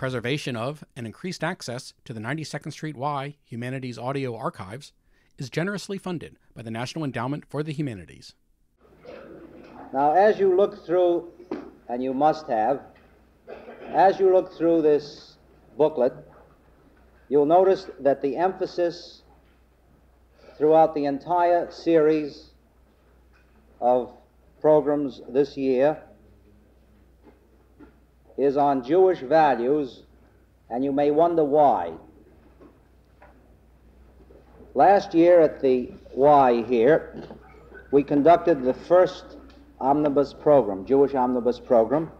preservation of and increased access to the 92nd Street Y Humanities Audio Archives is generously funded by the National Endowment for the Humanities. Now, as you look through, and you must have, as you look through this booklet, you'll notice that the emphasis throughout the entire series of programs this year is on Jewish values, and you may wonder why. Last year at the Y here, we conducted the first omnibus program, Jewish omnibus program,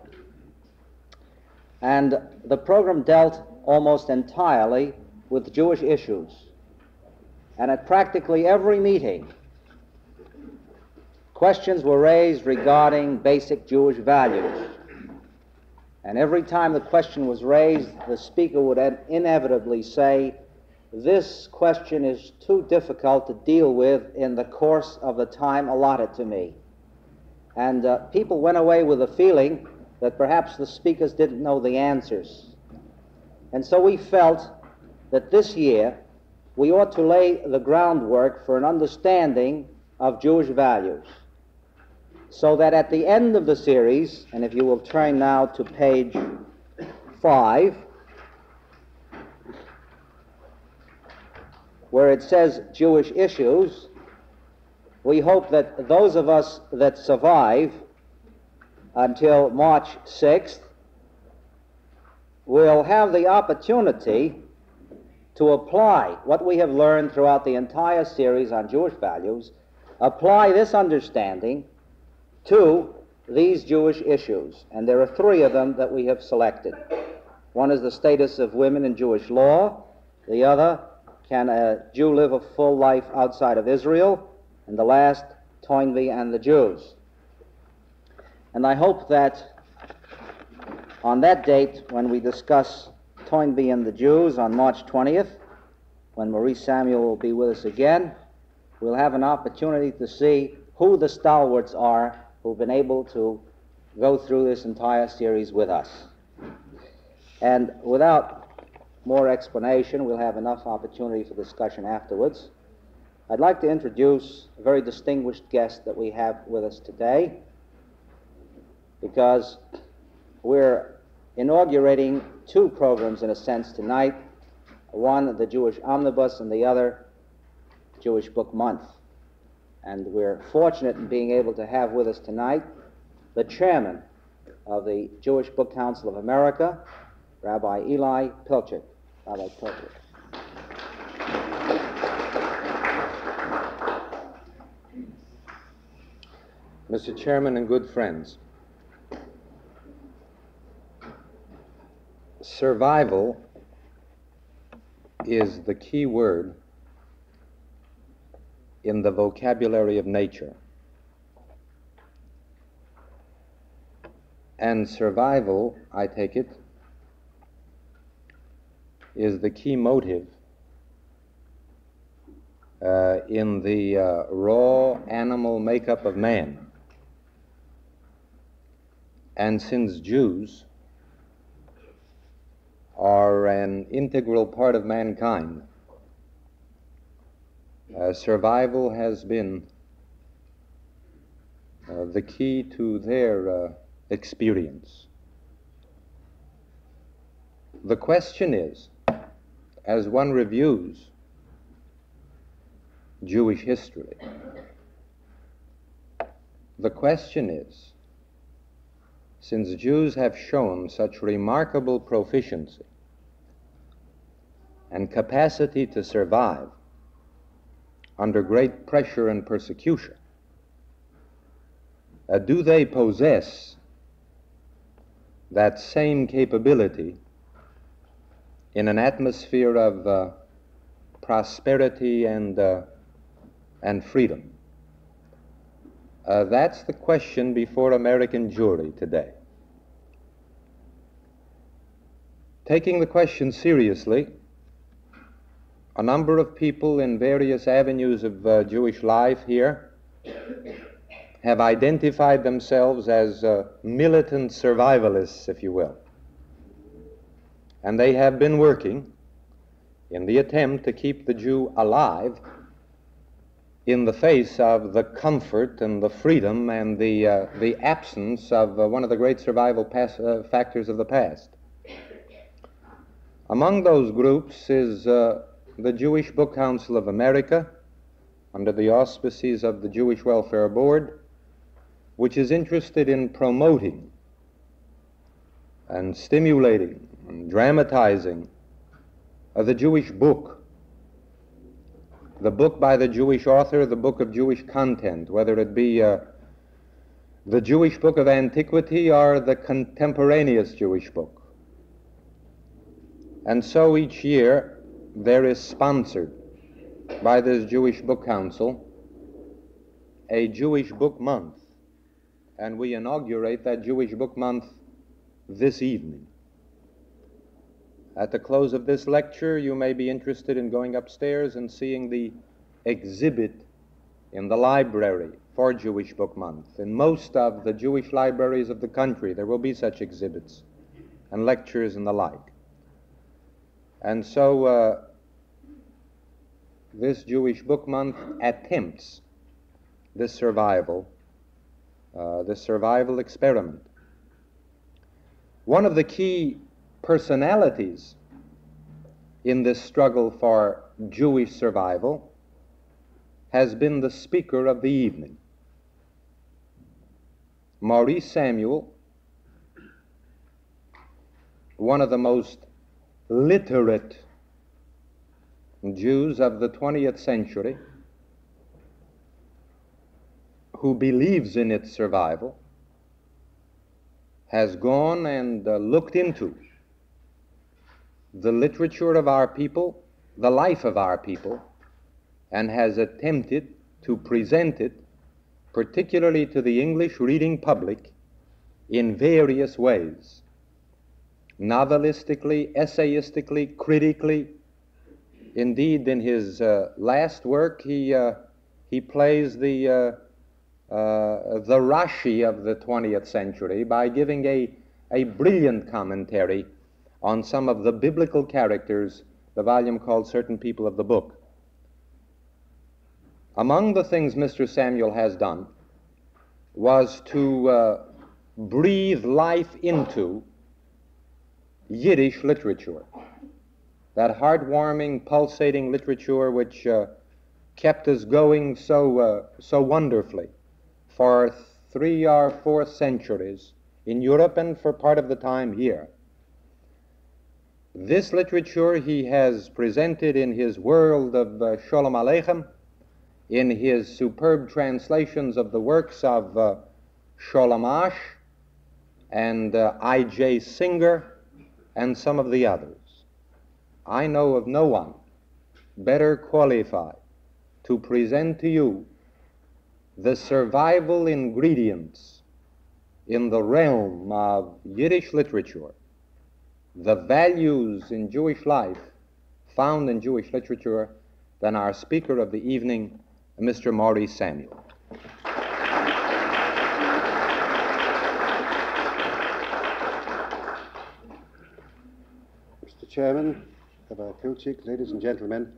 and the program dealt almost entirely with Jewish issues. And at practically every meeting, questions were raised regarding basic Jewish values. And every time the question was raised, the speaker would inevitably say, This question is too difficult to deal with in the course of the time allotted to me. And uh, people went away with a feeling that perhaps the speakers didn't know the answers. And so we felt that this year we ought to lay the groundwork for an understanding of Jewish values. So that at the end of the series, and if you will turn now to page five, where it says Jewish issues, we hope that those of us that survive until March 6th will have the opportunity to apply what we have learned throughout the entire series on Jewish values, apply this understanding to these Jewish issues. And there are three of them that we have selected. One is the status of women in Jewish law, the other, can a Jew live a full life outside of Israel? And the last, Toynbee and the Jews. And I hope that on that date, when we discuss Toynbee and the Jews on March 20th, when Maurice Samuel will be with us again, we'll have an opportunity to see who the stalwarts are who've been able to go through this entire series with us. And without more explanation, we'll have enough opportunity for discussion afterwards. I'd like to introduce a very distinguished guest that we have with us today because we're inaugurating two programs in a sense tonight one, the Jewish Omnibus, and the other, Jewish Book Month. And we're fortunate in being able to have with us tonight the chairman of the Jewish Book Council of America, Rabbi Eli Pilchik. Rabbi Pilchik. Mr. Chairman and good friends, survival is the key word in the vocabulary of nature. And survival, I take it, is the key motive uh, in the uh, raw animal makeup of man. And since Jews are an integral part of mankind, uh, survival has been uh, the key to their uh, experience. The question is, as one reviews Jewish history, the question is, since Jews have shown such remarkable proficiency and capacity to survive under great pressure and persecution, uh, do they possess that same capability in an atmosphere of uh, prosperity and, uh, and freedom? Uh, that's the question before American Jewry today. Taking the question seriously, a number of people in various avenues of uh, Jewish life here have identified themselves as uh, militant survivalists, if you will. And they have been working in the attempt to keep the Jew alive in the face of the comfort and the freedom and the, uh, the absence of uh, one of the great survival uh, factors of the past. Among those groups is uh, the Jewish Book Council of America, under the auspices of the Jewish Welfare Board, which is interested in promoting and stimulating and dramatizing uh, the Jewish book, the book by the Jewish author, the book of Jewish content, whether it be uh, the Jewish book of antiquity or the contemporaneous Jewish book. And so each year there is sponsored by this Jewish Book Council a Jewish Book Month. And we inaugurate that Jewish Book Month this evening. At the close of this lecture, you may be interested in going upstairs and seeing the exhibit in the library for Jewish Book Month. In most of the Jewish libraries of the country, there will be such exhibits and lectures and the like. And so, uh, this Jewish Book Month attempts this survival, uh, this survival experiment. One of the key personalities in this struggle for Jewish survival has been the speaker of the evening. Maurice Samuel, one of the most literate Jews of the 20th century, who believes in its survival, has gone and uh, looked into the literature of our people, the life of our people, and has attempted to present it, particularly to the English reading public, in various ways novelistically, essayistically, critically. Indeed, in his uh, last work, he, uh, he plays the, uh, uh the Rashi of the 20th century by giving a, a brilliant commentary on some of the biblical characters, the volume called Certain People of the Book. Among the things Mr. Samuel has done was to uh, breathe life into Yiddish literature, that heartwarming, pulsating literature which uh, kept us going so, uh, so wonderfully for three or four centuries in Europe and for part of the time here. This literature he has presented in his World of uh, Sholem Aleichem, in his superb translations of the works of uh, Asch and uh, I.J. Singer and some of the others. I know of no one better qualified to present to you the survival ingredients in the realm of Yiddish literature the values in Jewish life found in Jewish literature than our speaker of the evening, Mr. Maurice Samuel. Chairman, Rabbi Pilchik, ladies and gentlemen,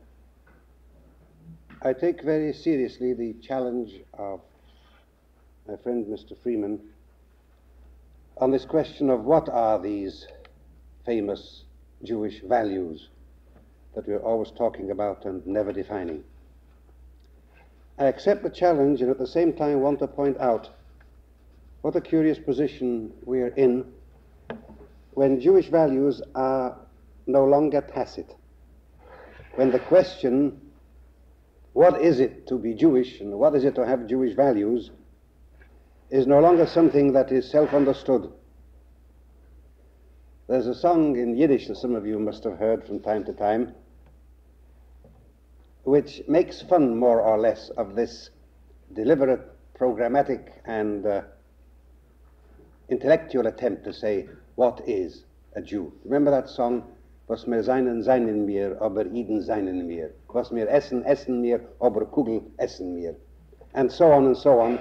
I take very seriously the challenge of my friend Mr. Freeman on this question of what are these famous Jewish values that we're always talking about and never defining. I accept the challenge and at the same time want to point out what a curious position we're in when Jewish values are no longer tacit. When the question, what is it to be Jewish and what is it to have Jewish values, is no longer something that is self understood there's a song in Yiddish that some of you must have heard from time to time, which makes fun more or less of this deliberate, programmatic, and uh, intellectual attempt to say, what is a Jew? Remember that song? Was mir seinen, seinen mir, aber Eden seinen mir. Was mir essen, essen mir, aber Kugel essen mir. And so on and so on,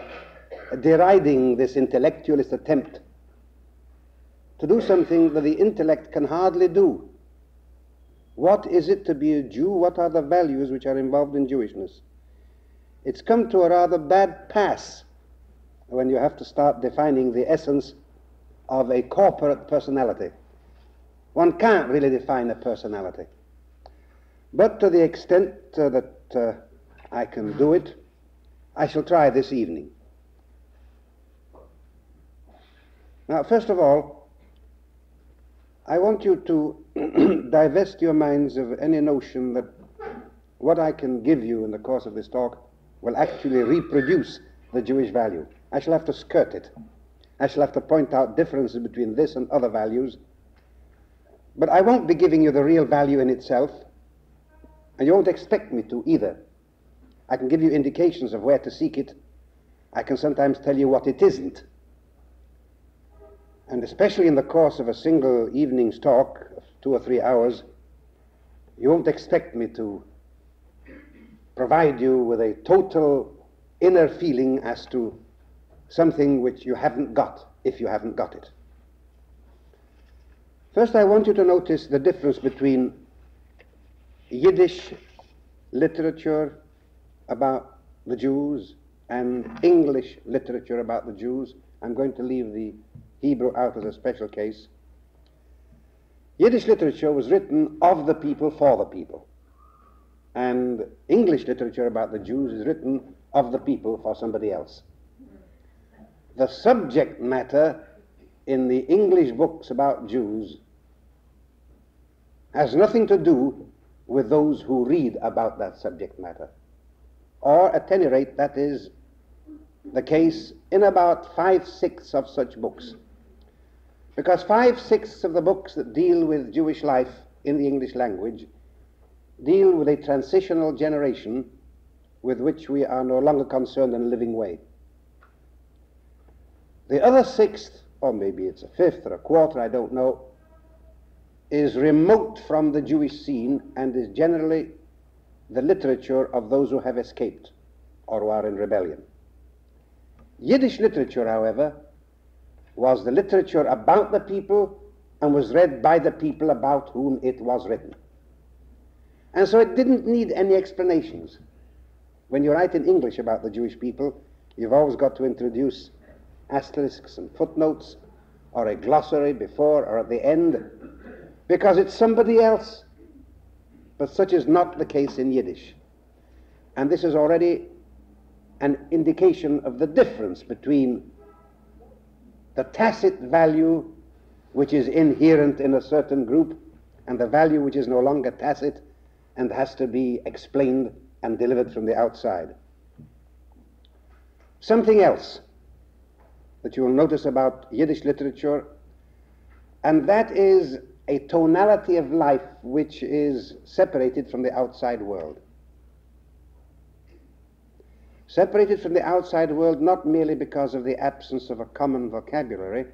deriding this intellectualist attempt to do something that the intellect can hardly do. What is it to be a Jew? What are the values which are involved in Jewishness? It's come to a rather bad pass when you have to start defining the essence of a corporate personality. One can't really define a personality. But to the extent uh, that uh, I can do it, I shall try this evening. Now, first of all, I want you to divest your minds of any notion that what I can give you in the course of this talk will actually reproduce the Jewish value. I shall have to skirt it. I shall have to point out differences between this and other values. But I won't be giving you the real value in itself, and you won't expect me to either. I can give you indications of where to seek it. I can sometimes tell you what it isn't. And especially in the course of a single evening's talk, two or three hours, you won't expect me to provide you with a total inner feeling as to something which you haven't got if you haven't got it. First, I want you to notice the difference between Yiddish literature about the Jews and English literature about the Jews. I'm going to leave the Hebrew out as a special case. Yiddish literature was written of the people for the people. And English literature about the Jews is written of the people for somebody else. The subject matter in the English books about Jews has nothing to do with those who read about that subject matter or at any rate, that is the case in about five sixths of such books. Because five sixths of the books that deal with Jewish life in the English language deal with a transitional generation with which we are no longer concerned in a living way. The other sixth, or maybe it's a fifth or a quarter, I don't know, is remote from the Jewish scene and is generally the literature of those who have escaped or who are in rebellion. Yiddish literature, however, was the literature about the people and was read by the people about whom it was written. And so it didn't need any explanations. When you write in English about the Jewish people, you've always got to introduce asterisks and footnotes or a glossary before or at the end because it's somebody else but such is not the case in Yiddish. And this is already an indication of the difference between the tacit value which is inherent in a certain group and the value which is no longer tacit and has to be explained and delivered from the outside. Something else that you will notice about Yiddish literature, and that is a tonality of life which is separated from the outside world. Separated from the outside world not merely because of the absence of a common vocabulary,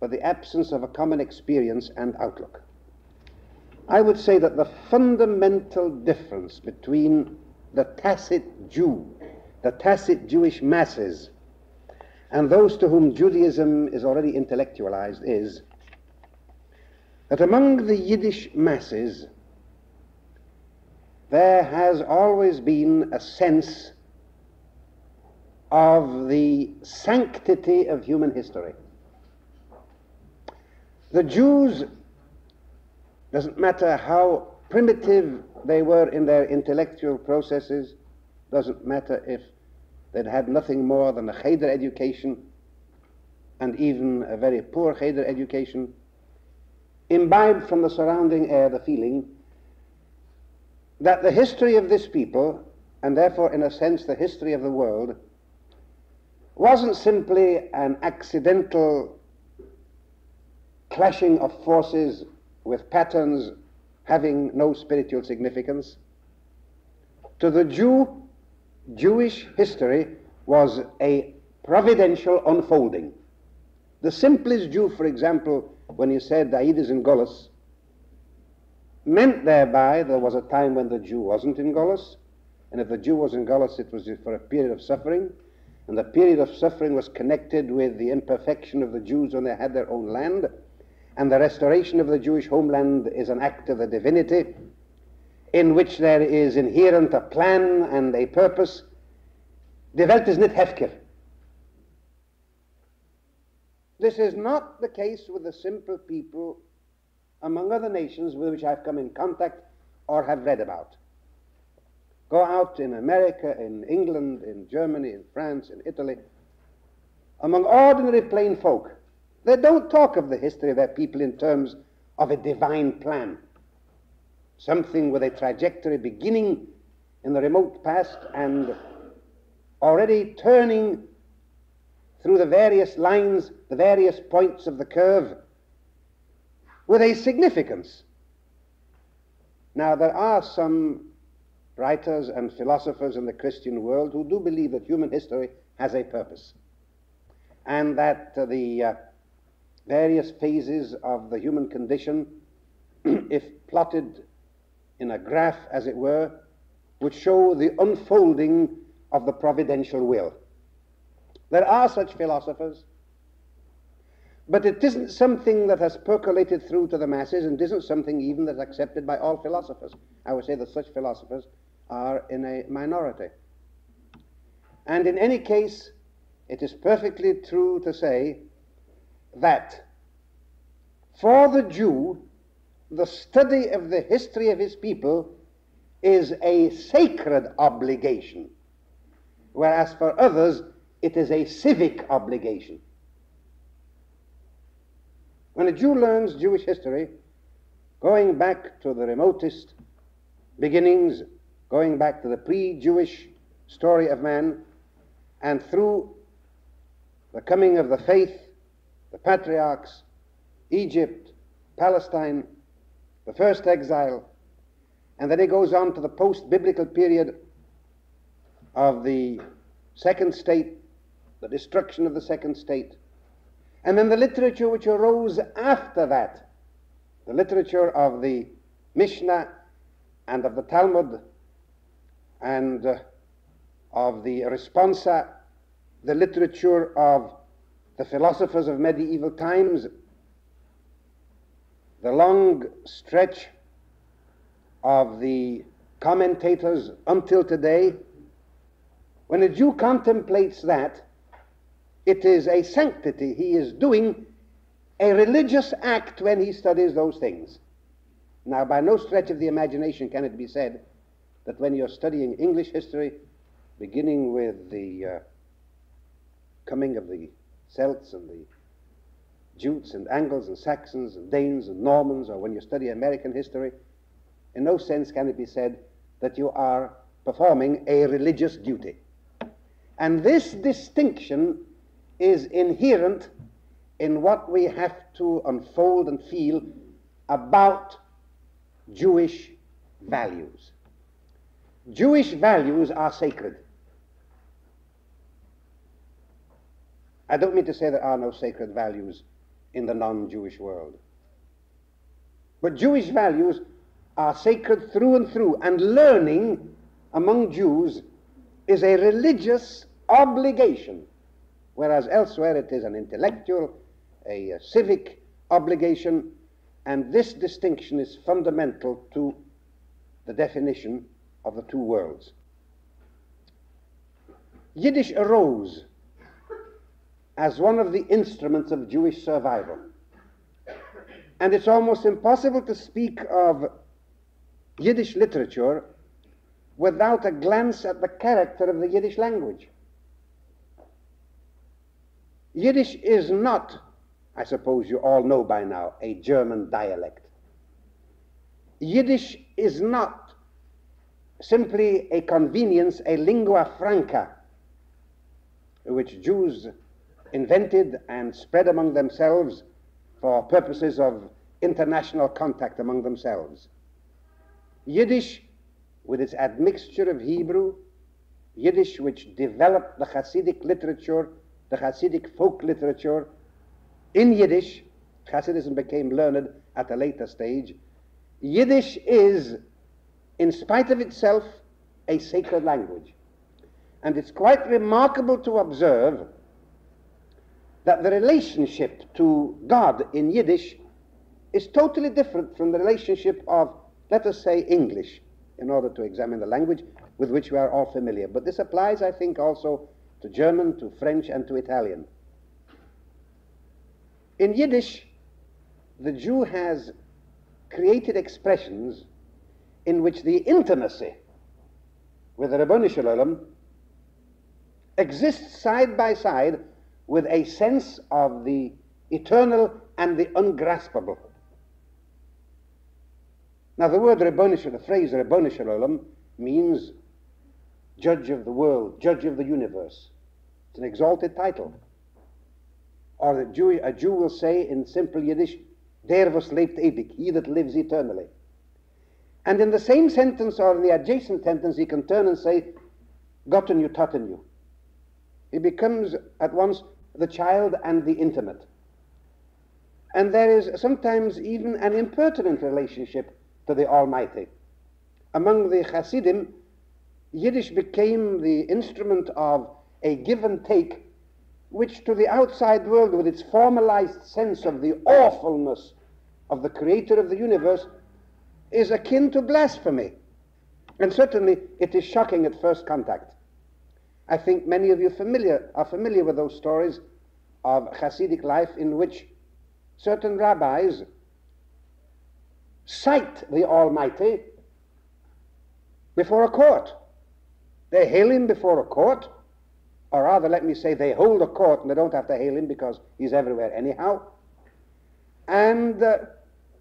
but the absence of a common experience and outlook. I would say that the fundamental difference between the tacit Jew, the tacit Jewish masses, and those to whom Judaism is already intellectualized is that among the Yiddish masses there has always been a sense of the sanctity of human history. The Jews, doesn't matter how primitive they were in their intellectual processes, doesn't matter if they'd had nothing more than a cheder education and even a very poor cheder education, imbibed from the surrounding air the feeling that the history of this people, and therefore, in a sense, the history of the world, wasn't simply an accidental clashing of forces with patterns having no spiritual significance. To the Jew, Jewish history was a providential unfolding. The simplest Jew, for example, when he said Daid is in Golis, meant thereby there was a time when the Jew wasn't in Golis, and if the Jew was in Golis, it was for a period of suffering, and the period of suffering was connected with the imperfection of the Jews when they had their own land, and the restoration of the Jewish homeland is an act of the divinity in which there is inherent a plan and a purpose. Die Welt is nicht Hefker. This is not the case with the simple people among other nations with which I've come in contact or have read about. Go out in America, in England, in Germany, in France, in Italy, among ordinary plain folk. They don't talk of the history of their people in terms of a divine plan, something with a trajectory beginning in the remote past and already turning through the various lines, the various points of the curve, with a significance. Now, there are some writers and philosophers in the Christian world who do believe that human history has a purpose and that uh, the uh, various phases of the human condition, if plotted in a graph, as it were, would show the unfolding of the providential will. There are such philosophers, but it isn't something that has percolated through to the masses and isn't something even that's accepted by all philosophers. I would say that such philosophers are in a minority. And in any case, it is perfectly true to say that for the Jew, the study of the history of his people is a sacred obligation, whereas for others it is a civic obligation. When a Jew learns Jewish history, going back to the remotest beginnings, going back to the pre Jewish story of man, and through the coming of the faith, the patriarchs, Egypt, Palestine, the first exile, and then he goes on to the post biblical period of the second state, the destruction of the second state, and then the literature which arose after that, the literature of the Mishnah and of the Talmud and uh, of the Responsa, the literature of the philosophers of medieval times, the long stretch of the commentators until today, when a Jew contemplates that, it is a sanctity. He is doing a religious act when he studies those things. Now, by no stretch of the imagination can it be said that when you're studying English history, beginning with the uh, coming of the Celts and the Jutes and Angles and Saxons and Danes and Normans, or when you study American history, in no sense can it be said that you are performing a religious duty. And this distinction is inherent in what we have to unfold and feel about Jewish values. Jewish values are sacred. I don't mean to say there are no sacred values in the non Jewish world. But Jewish values are sacred through and through, and learning among Jews is a religious obligation, whereas elsewhere it is an intellectual, a, a civic obligation, and this distinction is fundamental to the definition of the two worlds. Yiddish arose as one of the instruments of Jewish survival. And it's almost impossible to speak of Yiddish literature without a glance at the character of the Yiddish language. Yiddish is not, I suppose you all know by now, a German dialect. Yiddish is not simply a convenience, a lingua franca, which Jews invented and spread among themselves for purposes of international contact among themselves. Yiddish, with its admixture of Hebrew, Yiddish, which developed the Hasidic literature, the Hasidic folk literature, in Yiddish, Hasidism became learned at a later stage. Yiddish is, in spite of itself, a sacred language. And it's quite remarkable to observe that the relationship to God in Yiddish is totally different from the relationship of, let us say, English, in order to examine the language with which we are all familiar. But this applies, I think, also to German, to French, and to Italian. In Yiddish, the Jew has created expressions in which the intimacy with the Ribono shel Olam exists side by side with a sense of the eternal and the ungraspable. Now, the word Ribono the phrase Ribono shel Olam means judge of the world, judge of the universe. It's an exalted title. Or the Jew, a Jew will say in simple Yiddish, Der was lebt ewig, he that lives eternally. And in the same sentence or in the adjacent sentence, he can turn and say, Gotten you, taten you. He becomes at once the child and the intimate. And there is sometimes even an impertinent relationship to the Almighty. Among the Hasidim, Yiddish became the instrument of a give and take, which to the outside world, with its formalized sense of the awfulness of the creator of the universe, is akin to blasphemy. And certainly it is shocking at first contact. I think many of you familiar, are familiar with those stories of Hasidic life in which certain rabbis cite the Almighty before a court. They hail him before a court, or rather, let me say, they hold a court and they don't have to hail him because he's everywhere anyhow. And uh,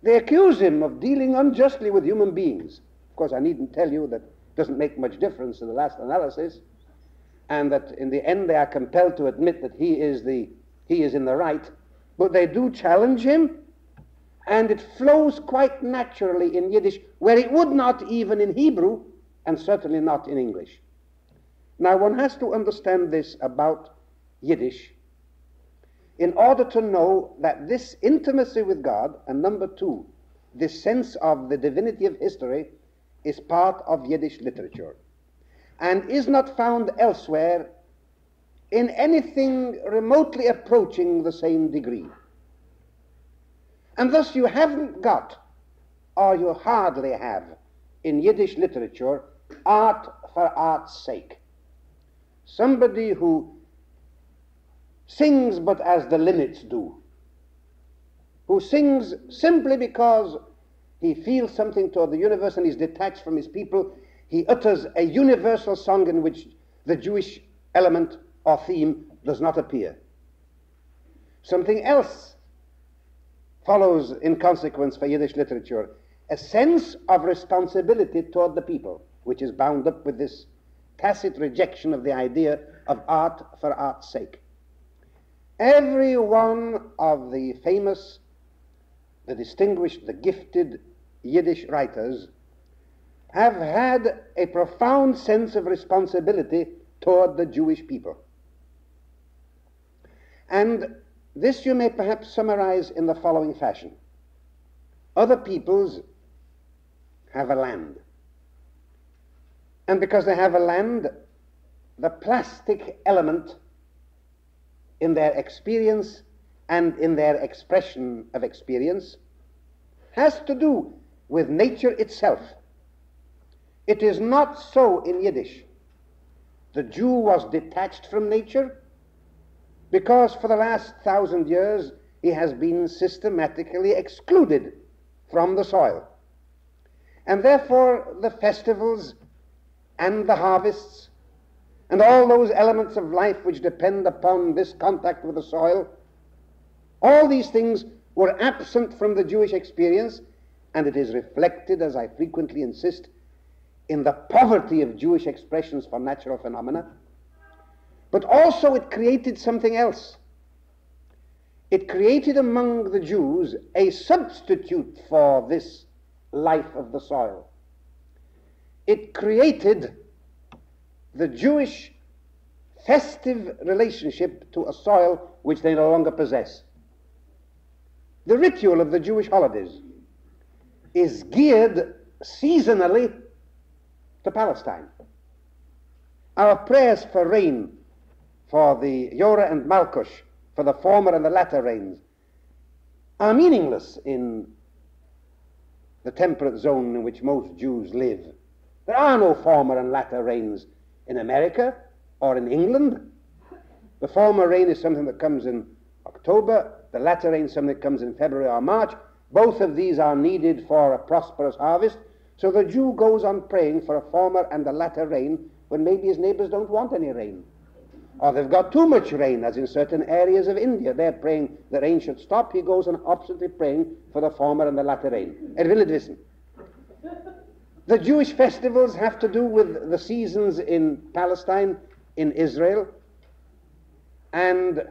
they accuse him of dealing unjustly with human beings. Of course, I needn't tell you that doesn't make much difference in the last analysis, and that in the end they are compelled to admit that he is, the, he is in the right. But they do challenge him, and it flows quite naturally in Yiddish, where it would not even in Hebrew, and certainly not in English. Now, one has to understand this about Yiddish in order to know that this intimacy with God, and number two, this sense of the divinity of history, is part of Yiddish literature and is not found elsewhere in anything remotely approaching the same degree. And thus you haven't got, or you hardly have, in Yiddish literature, art for art's sake. Somebody who sings but as the linnets do, who sings simply because he feels something toward the universe and is detached from his people. He utters a universal song in which the Jewish element or theme does not appear. Something else follows in consequence for Yiddish literature a sense of responsibility toward the people, which is bound up with this tacit rejection of the idea of art for art's sake. Every one of the famous, the distinguished, the gifted Yiddish writers have had a profound sense of responsibility toward the Jewish people. And this you may perhaps summarize in the following fashion Other peoples have a land. And because they have a land, the plastic element in their experience and in their expression of experience has to do with nature itself. It is not so in Yiddish. The Jew was detached from nature because for the last thousand years he has been systematically excluded from the soil. And therefore the festivals and the harvests and all those elements of life which depend upon this contact with the soil, all these things were absent from the Jewish experience, and it is reflected, as I frequently insist, in the poverty of Jewish expressions for natural phenomena. But also it created something else. It created among the Jews a substitute for this life of the soil. It created the Jewish festive relationship to a soil which they no longer possess. The ritual of the Jewish holidays is geared seasonally to Palestine. Our prayers for rain for the Yoreh and Malkush, for the former and the latter rains, are meaningless in the temperate zone in which most Jews live. There are no former and latter rains in America or in England. The former rain is something that comes in October, the latter rain is something that comes in February or March. Both of these are needed for a prosperous harvest. So the Jew goes on praying for a former and a latter rain when maybe his neighbors don't want any rain. Or they've got too much rain, as in certain areas of India. They're praying the rain should stop. He goes on obstinately praying for the former and the latter rain. The Jewish festivals have to do with the seasons in Palestine, in Israel, and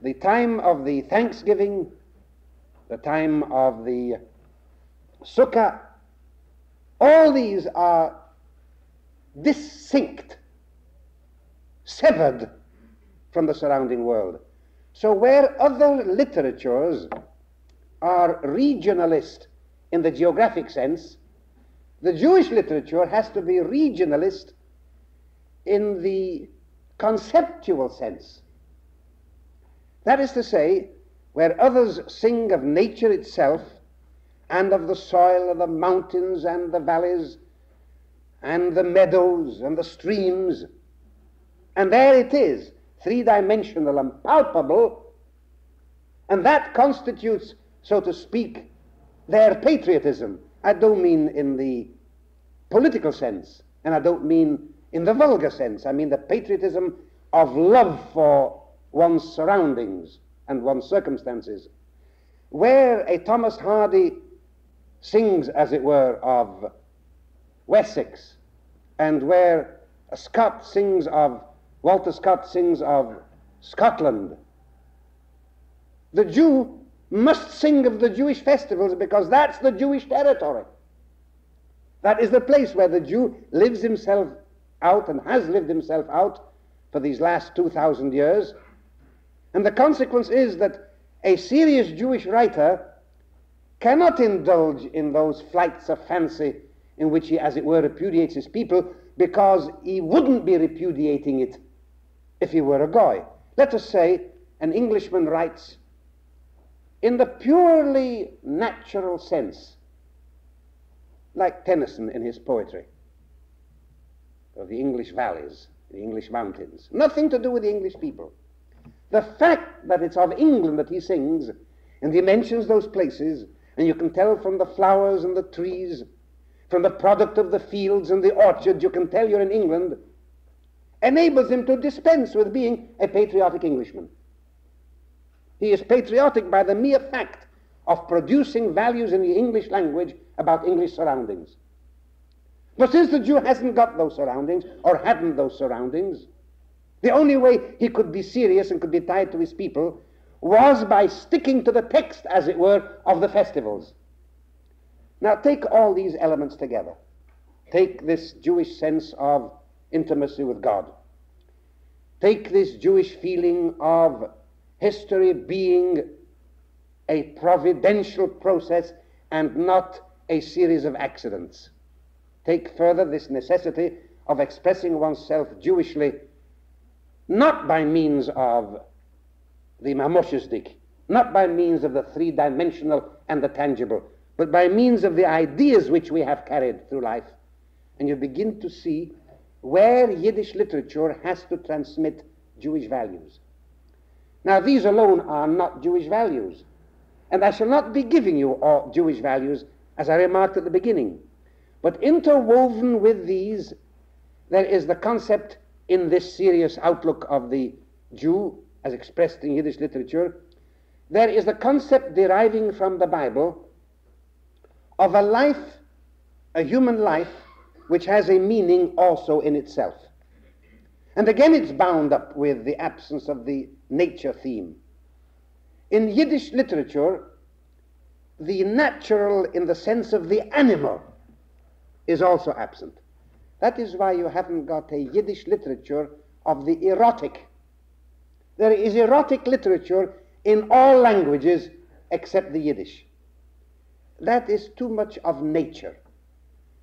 the time of the Thanksgiving, the time of the Sukkah, all these are distinct, severed from the surrounding world. So, where other literatures are regionalist in the geographic sense, the Jewish literature has to be regionalist in the conceptual sense. That is to say, where others sing of nature itself and of the soil of the mountains and the valleys and the meadows and the streams, and there it is, three dimensional and palpable, and that constitutes, so to speak, their patriotism. I don't mean in the political sense, and I don't mean in the vulgar sense. I mean the patriotism of love for one's surroundings and one's circumstances. Where a Thomas Hardy sings, as it were, of Wessex, and where Scott sings of Walter Scott sings of Scotland. The Jew must sing of the Jewish festivals because that's the Jewish territory. That is the place where the Jew lives himself out and has lived himself out for these last 2,000 years. And the consequence is that a serious Jewish writer cannot indulge in those flights of fancy in which he, as it were, repudiates his people because he wouldn't be repudiating it if he were a goy. Let us say an Englishman writes in the purely natural sense, like Tennyson in his poetry of the English valleys, the English mountains. Nothing to do with the English people. The fact that it's of England that he sings, and he mentions those places, and you can tell from the flowers and the trees, from the product of the fields and the orchards, you can tell you're in England, enables him to dispense with being a patriotic Englishman. He is patriotic by the mere fact of producing values in the English language about English surroundings. But since the Jew hasn't got those surroundings, or hadn't those surroundings, the only way he could be serious and could be tied to his people was by sticking to the text, as it were, of the festivals. Now take all these elements together. Take this Jewish sense of intimacy with God. Take this Jewish feeling of history being a providential process and not a series of accidents. Take further this necessity of expressing oneself Jewishly, not by means of the Mamoshisdik, not by means of the three dimensional and the tangible, but by means of the ideas which we have carried through life. And you begin to see where Yiddish literature has to transmit Jewish values. Now, these alone are not Jewish values. And I shall not be giving you all Jewish values, as I remarked at the beginning. But interwoven with these, there is the concept in this serious outlook of the Jew, as expressed in Yiddish literature, there is the concept deriving from the Bible of a life, a human life, which has a meaning also in itself. And again, it's bound up with the absence of the nature theme. In Yiddish literature, the natural in the sense of the animal is also absent. That is why you haven't got a Yiddish literature of the erotic. There is erotic literature in all languages except the Yiddish. That is too much of nature.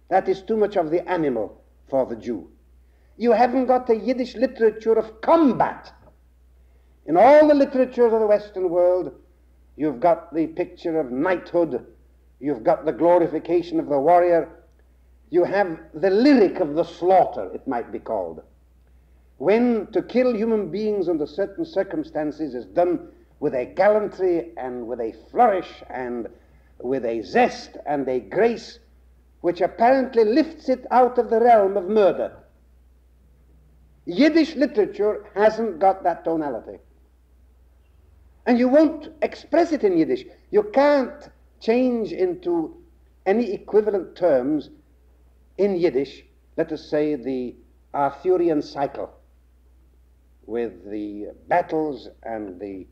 That is too much of the animal for the Jew. You haven't got the Yiddish literature of combat. In all the literatures of the Western world, you've got the picture of knighthood You've got the glorification of the warrior. You have the lyric of the slaughter, it might be called. When to kill human beings under certain circumstances is done with a gallantry and with a flourish and with a zest and a grace which apparently lifts it out of the realm of murder. Yiddish literature hasn't got that tonality. And you won't express it in Yiddish. You can't change into any equivalent terms in Yiddish, let us say the Arthurian cycle, with the battles and the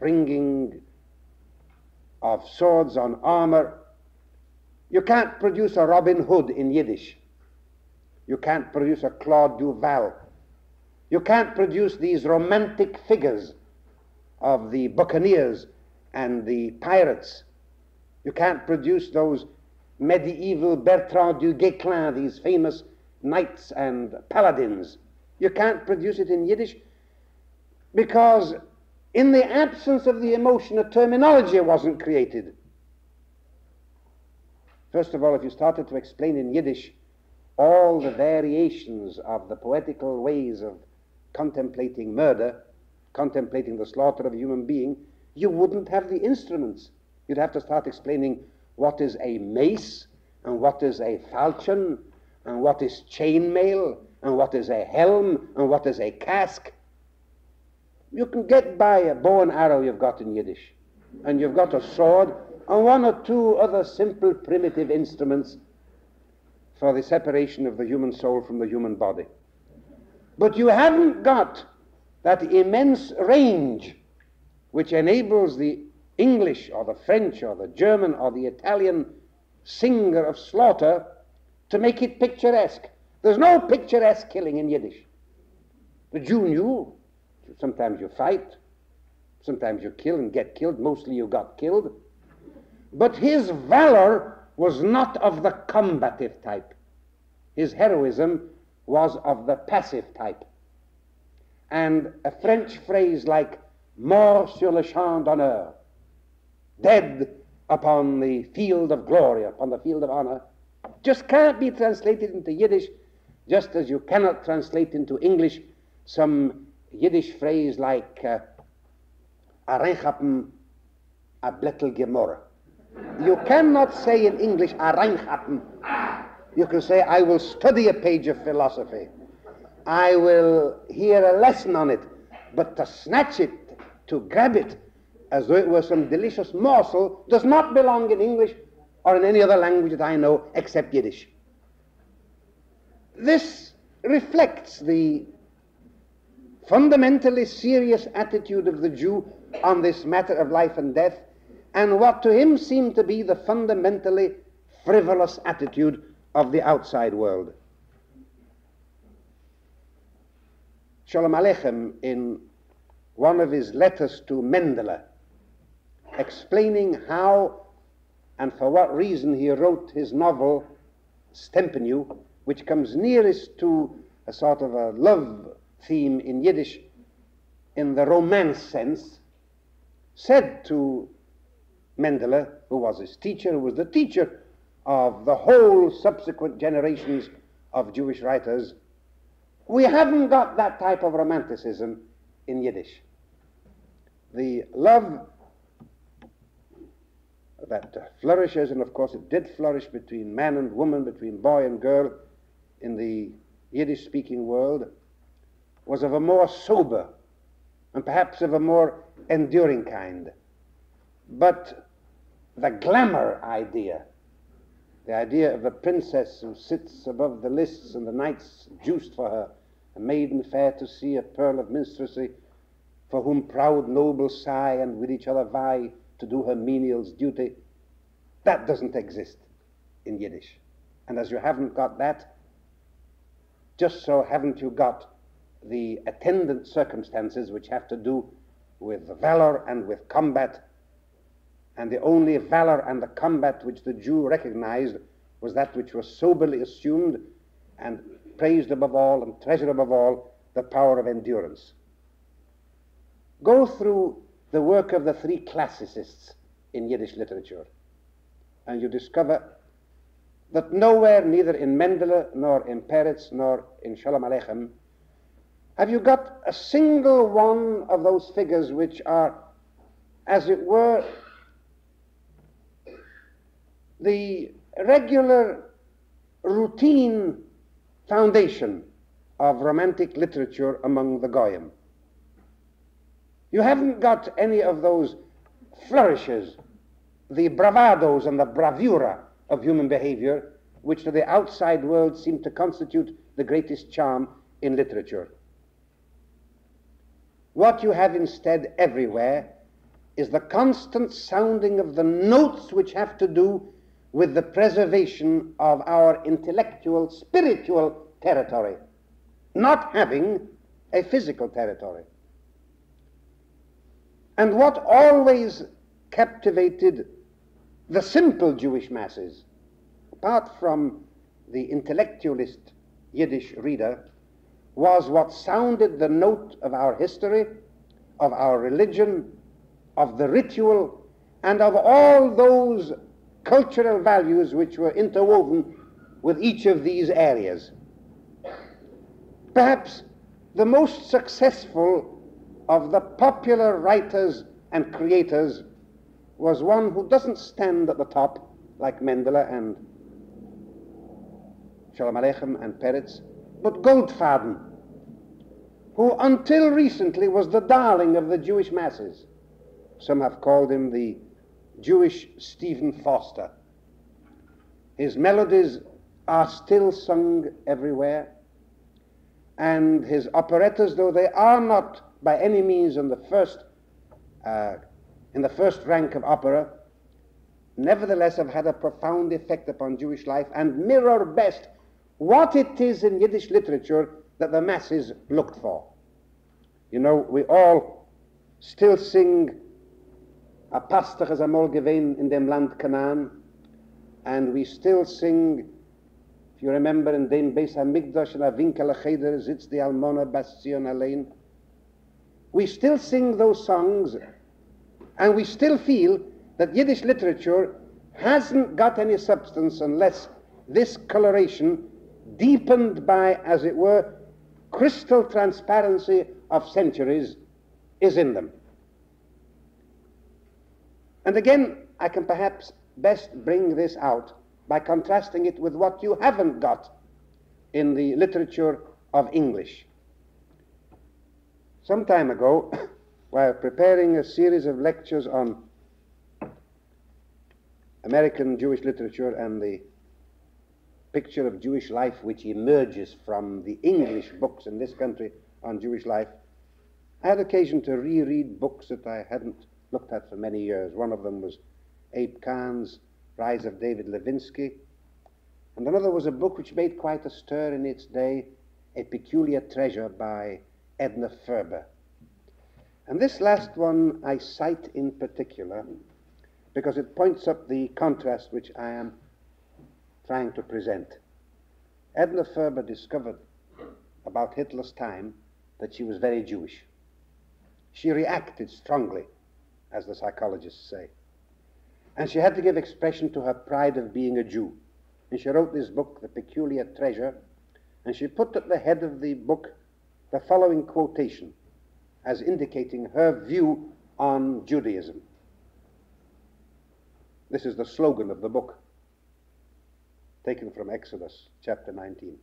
ringing of swords on armor. You can't produce a Robin Hood in Yiddish. You can't produce a Claude Duval. You can't produce these romantic figures of the buccaneers and the pirates. You can't produce those medieval Bertrand du Guesclin, these famous knights and paladins. You can't produce it in Yiddish because, in the absence of the emotion, a terminology wasn't created. First of all, if you started to explain in Yiddish all the variations of the poetical ways of contemplating murder, contemplating the slaughter of a human being, you wouldn't have the instruments. You'd have to start explaining what is a mace, and what is a falchion, and what is chainmail, and what is a helm, and what is a casque. You can get by a bow and arrow you've got in Yiddish, and you've got a sword, and one or two other simple primitive instruments for the separation of the human soul from the human body. But you haven't got that immense range which enables the English or the French or the German or the Italian singer of slaughter to make it picturesque. There's no picturesque killing in Yiddish. The Jew knew. Sometimes you fight, sometimes you kill and get killed. Mostly you got killed. But his valor was not of the combative type. His heroism was of the passive type. And a French phrase like mort sur le champ d'honneur, dead upon the field of glory, upon the field of honor, just can't be translated into Yiddish, just as you cannot translate into English some Yiddish phrase like uh, Areinchappen a blettel gemorre. You cannot say in English Areinchappen. You can say, I will study a page of philosophy. I will hear a lesson on it. But to snatch it, to grab it, as though it were some delicious morsel, does not belong in English or in any other language that I know except Yiddish. This reflects the fundamentally serious attitude of the Jew on this matter of life and death, and what to him seemed to be the fundamentally frivolous attitude of the outside world. Shalom Aleichem, in one of his letters to Mendele, explaining how and for what reason he wrote his novel Stempenu, which comes nearest to a sort of a love theme in Yiddish in the romance sense, said to Mendele, who was his teacher, who was the teacher of the whole subsequent generations of Jewish writers, we haven't got that type of romanticism in Yiddish. The love that flourishes, and of course it did flourish between man and woman, between boy and girl in the Yiddish speaking world, was of a more sober and perhaps of a more enduring kind. But the glamour idea the idea of a princess who sits above the lists and the knights juiced for her, a maiden fair to see, a pearl of minstrelsy, for whom proud nobles sigh and with each other vie to do her menial's duty, that doesn't exist in Yiddish. And as you haven't got that, just so haven't you got the attendant circumstances which have to do with valor and with combat and the only valor and the combat which the Jew recognized was that which was soberly assumed and praised above all and treasured above all the power of endurance. Go through the work of the three classicists in Yiddish literature and you discover that nowhere, neither in Mendele, nor in Peretz, nor in Shalom Aleichem, have you got a single one of those figures which are, as it were, the regular routine foundation of romantic literature among the Goyim. You haven't got any of those flourishes, the bravados and the bravura of human behavior, which to the outside world seem to constitute the greatest charm in literature. What you have instead everywhere is the constant sounding of the notes which have to do with the preservation of our intellectual, spiritual territory, not having a physical territory. And what always captivated the simple Jewish masses, apart from the intellectualist Yiddish reader, was what sounded the note of our history, of our religion, of the ritual, and of all those cultural values which were interwoven with each of these areas. Perhaps the most successful of the popular writers and creators was one who doesn't stand at the top like Mendele and Shalom Aleichem and Peretz, but Goldfaden, who until recently was the darling of the Jewish masses. Some have called him the Jewish Stephen Foster. His melodies are still sung everywhere, and his operettas, though they are not by any means in the first, uh, in the first rank of opera, nevertheless have had a profound effect upon Jewish life and mirror best what it is in Yiddish literature that the masses looked for. You know, we all still sing a Pastach is einmal gewesen in dem Land Canaan, and we still sing, if you remember, in dem Beis HaMikdash in a Winkel Cheder sitzt die Almona Bas-Tsiyon allein. We still sing those songs, and we still feel that Yiddish literature hasn't got any substance unless this coloration, deepened by, as it were, crystal transparency of centuries, is in them. And again, I can perhaps best bring this out by contrasting it with what you haven't got in the literature of English. Some time ago, while preparing a series of lectures on American Jewish literature and the picture of Jewish life which emerges from the English books in this country on Jewish life, I had occasion to reread books that I hadn't looked at for many years. One of them was Abe Cahan's Rise of David Levinsky, and another was a book which made quite a stir in its day, A Peculiar Treasure by Edna Ferber. And this last one I cite in particular because it points up the contrast which I am trying to present. Edna Ferber discovered about Hitler's time that she was very Jewish. She reacted strongly as the psychologists say. And she had to give expression to her pride of being a Jew. And she wrote this book, The Peculiar Treasure, and she put at the head of the book the following quotation as indicating her view on Judaism. This is the slogan of the book, taken from Exodus chapter 19.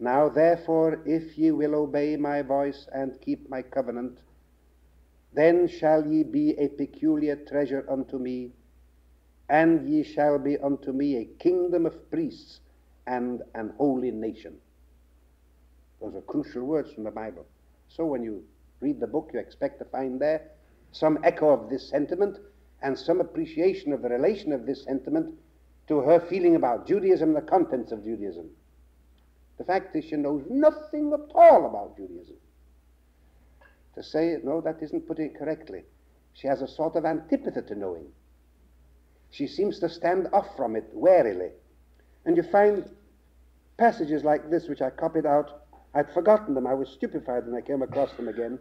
Now, therefore, if ye will obey my voice and keep my covenant, then shall ye be a peculiar treasure unto me, and ye shall be unto me a kingdom of priests and an holy nation. Those are crucial words from the Bible. So when you read the book, you expect to find there some echo of this sentiment and some appreciation of the relation of this sentiment to her feeling about Judaism the contents of Judaism. The fact is, she knows nothing at all about Judaism to say, no, that isn't putting it correctly. She has a sort of antipathy to knowing. She seems to stand off from it warily. And you find passages like this, which I copied out. I'd forgotten them. I was stupefied when I came across them again.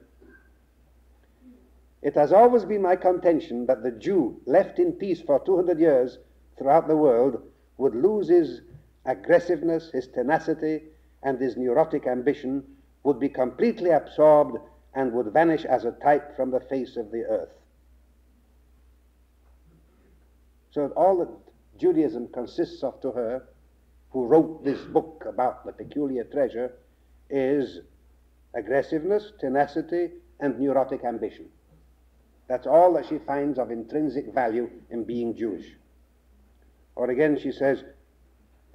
It has always been my contention that the Jew, left in peace for 200 years throughout the world, would lose his aggressiveness, his tenacity, and his neurotic ambition, would be completely absorbed, and would vanish as a type from the face of the earth. So all that Judaism consists of to her, who wrote this book about the peculiar treasure, is aggressiveness, tenacity, and neurotic ambition. That's all that she finds of intrinsic value in being Jewish. Or again, she says,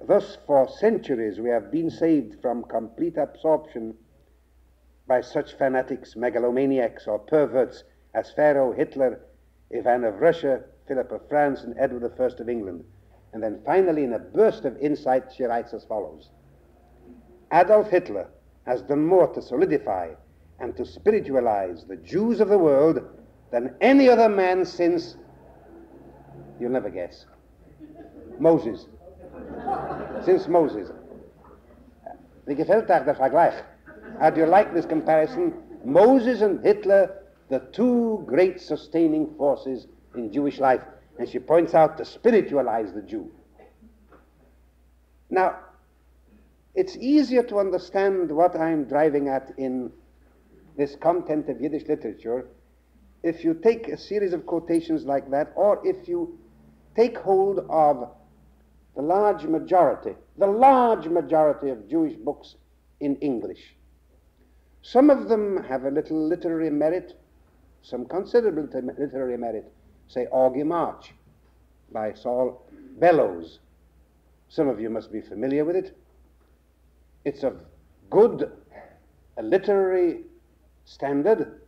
Thus, for centuries, we have been saved from complete absorption by such fanatics, megalomaniacs, or perverts as Pharaoh, Hitler, Ivan of Russia, Philip of France, and Edward I of England. And then finally, in a burst of insight, she writes as follows Adolf Hitler has done more to solidify and to spiritualize the Jews of the world than any other man since, you'll never guess, Moses. Since Moses. Wie gefällt der Vergleich? How do you like this comparison? Moses and Hitler, the two great sustaining forces in Jewish life. And she points out to spiritualize the Jew. Now, it's easier to understand what I'm driving at in this content of Yiddish literature if you take a series of quotations like that, or if you take hold of the large majority, the large majority of Jewish books in English. Some of them have a little literary merit, some considerable literary merit. Say Augie March by Saul Bellows. Some of you must be familiar with it. It's of good a literary standard.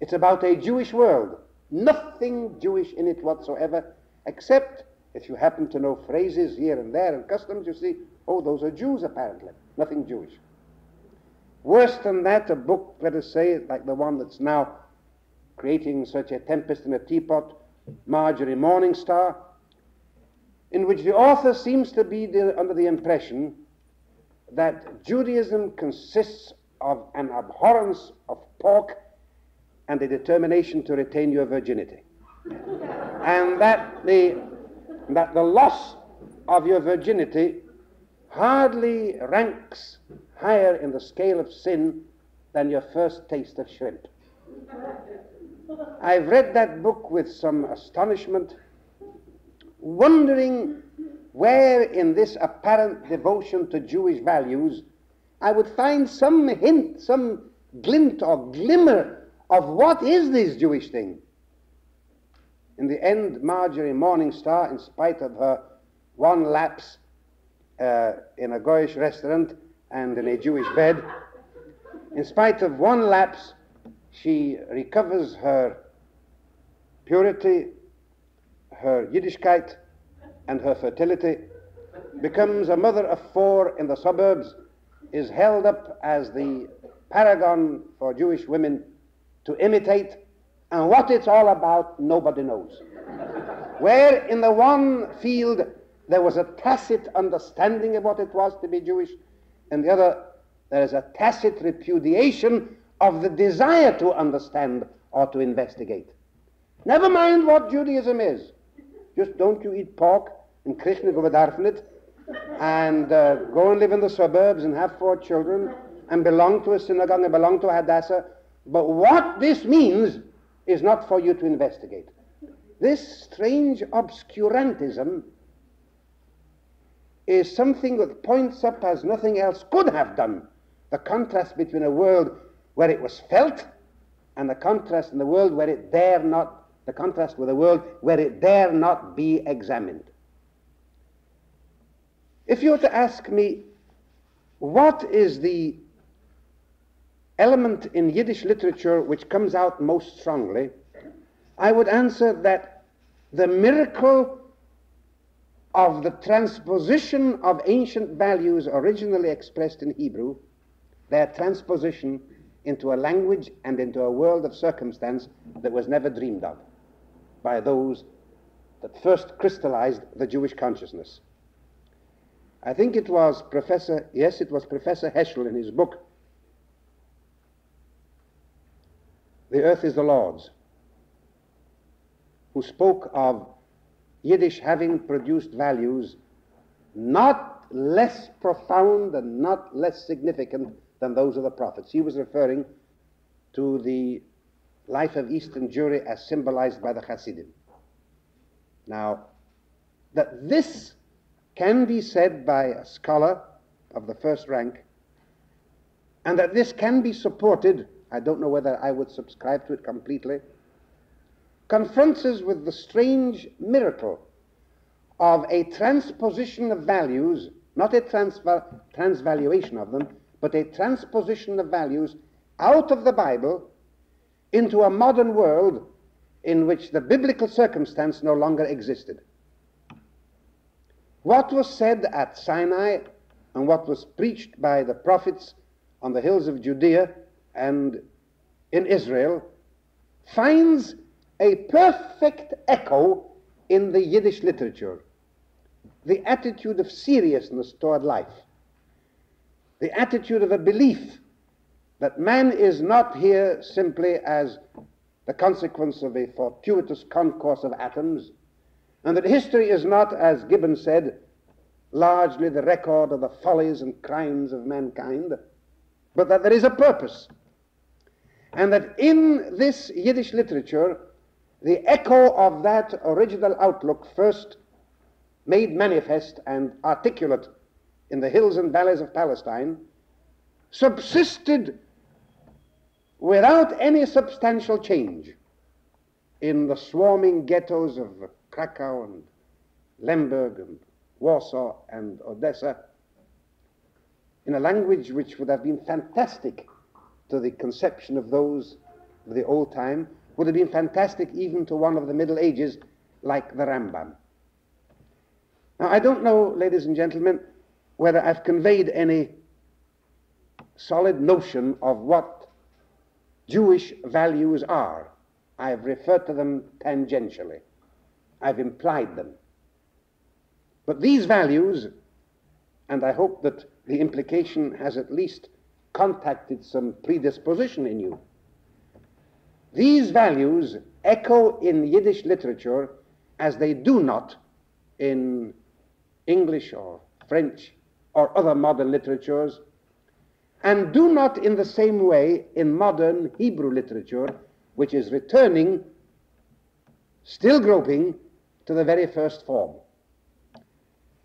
It's about a Jewish world. Nothing Jewish in it whatsoever, except if you happen to know phrases here and there and customs, you see, oh, those are Jews apparently. Nothing Jewish. Worse than that, a book, let us say, like the one that's now creating such a tempest in a teapot, Marjorie Morningstar, in which the author seems to be under the impression that Judaism consists of an abhorrence of pork and a determination to retain your virginity. and that the, that the loss of your virginity hardly ranks higher in the scale of sin than your first taste of shrimp. I've read that book with some astonishment, wondering where in this apparent devotion to Jewish values I would find some hint, some glint or glimmer of what is this Jewish thing. In the end, Marjorie Morningstar, in spite of her one lapse uh, in a Goyish restaurant and in a Jewish bed, in spite of one lapse, she recovers her purity, her Yiddishkeit, and her fertility, becomes a mother of four in the suburbs, is held up as the paragon for Jewish women to imitate, and what it's all about, nobody knows. Where in the one field there was a tacit understanding of what it was to be Jewish, in the other there is a tacit repudiation of the desire to understand or to investigate. Never mind what Judaism is. Just don't you eat pork and Krishna it and uh, go and live in the suburbs and have four children and belong to a synagogue and belong to a Hadassah. But what this means is not for you to investigate. This strange obscurantism is something that points up as nothing else could have done the contrast between a world where it was felt and the contrast in the world where it dare not, the contrast with a world where it dare not be examined. If you were to ask me, what is the element in Yiddish literature which comes out most strongly, I would answer that the miracle of the transposition of ancient values originally expressed in Hebrew their transposition into a language and into a world of circumstance that was never dreamed of by those that first crystallized the Jewish consciousness. I think it was Professor, yes, it was Professor Heschel in his book, The Earth is the Lord's. who spoke of Yiddish having produced values not less profound and not less significant than those of the prophets. He was referring to the life of Eastern Jewry as symbolized by the Hasidim. Now, that this can be said by a scholar of the first rank, and that this can be supported, I don't know whether I would subscribe to it completely, confronts us with the strange miracle of a transposition of values, not a transvaluation of them, but a transposition of values out of the Bible into a modern world in which the biblical circumstance no longer existed. What was said at Sinai and what was preached by the prophets on the hills of Judea and in Israel finds a perfect echo in the Yiddish literature. The attitude of seriousness toward life, the attitude of a belief that man is not here simply as the consequence of a fortuitous concourse of atoms, and that history is not, as Gibbon said, largely the record of the follies and crimes of mankind, but that there is a purpose. And that in this Yiddish literature, the echo of that original outlook first made manifest and articulate in the hills and valleys of Palestine subsisted without any substantial change in the swarming ghettos of Krakow and Lemberg and Warsaw and Odessa in a language which would have been fantastic to the conception of those of the old time, would have been fantastic even to one of the Middle Ages like the Rambam. Now, I don't know, ladies and gentlemen, whether I've conveyed any solid notion of what Jewish values are. I've referred to them tangentially. I've implied them. But these values, and I hope that the implication has at least contacted some predisposition in you, these values echo in Yiddish literature as they do not in English or French or other modern literatures and do not in the same way in modern Hebrew literature, which is returning, still groping, to the very first form.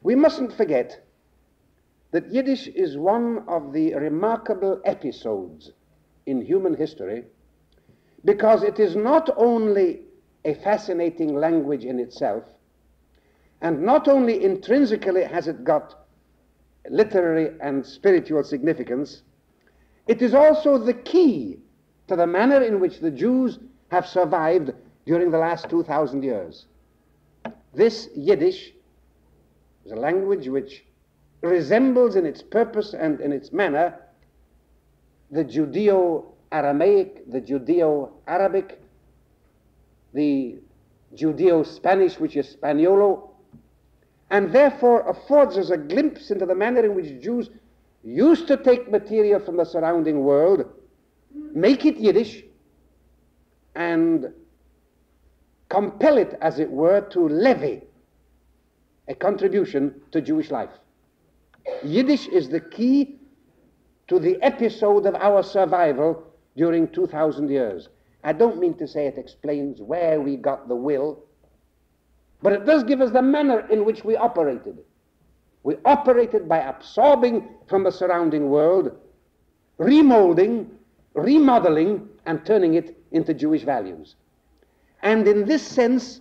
We mustn't forget that Yiddish is one of the remarkable episodes in human history because it is not only a fascinating language in itself, and not only intrinsically has it got literary and spiritual significance, it is also the key to the manner in which the Jews have survived during the last 2,000 years. This Yiddish is a language which resembles in its purpose and in its manner the Judeo Aramaic, the Judeo Arabic, the Judeo Spanish, which is Spaniolo, and therefore affords us a glimpse into the manner in which Jews used to take material from the surrounding world, make it Yiddish, and compel it, as it were, to levy a contribution to Jewish life. Yiddish is the key to the episode of our survival during 2,000 years. I don't mean to say it explains where we got the will, but it does give us the manner in which we operated. We operated by absorbing from the surrounding world, remolding, remodeling, and turning it into Jewish values. And in this sense,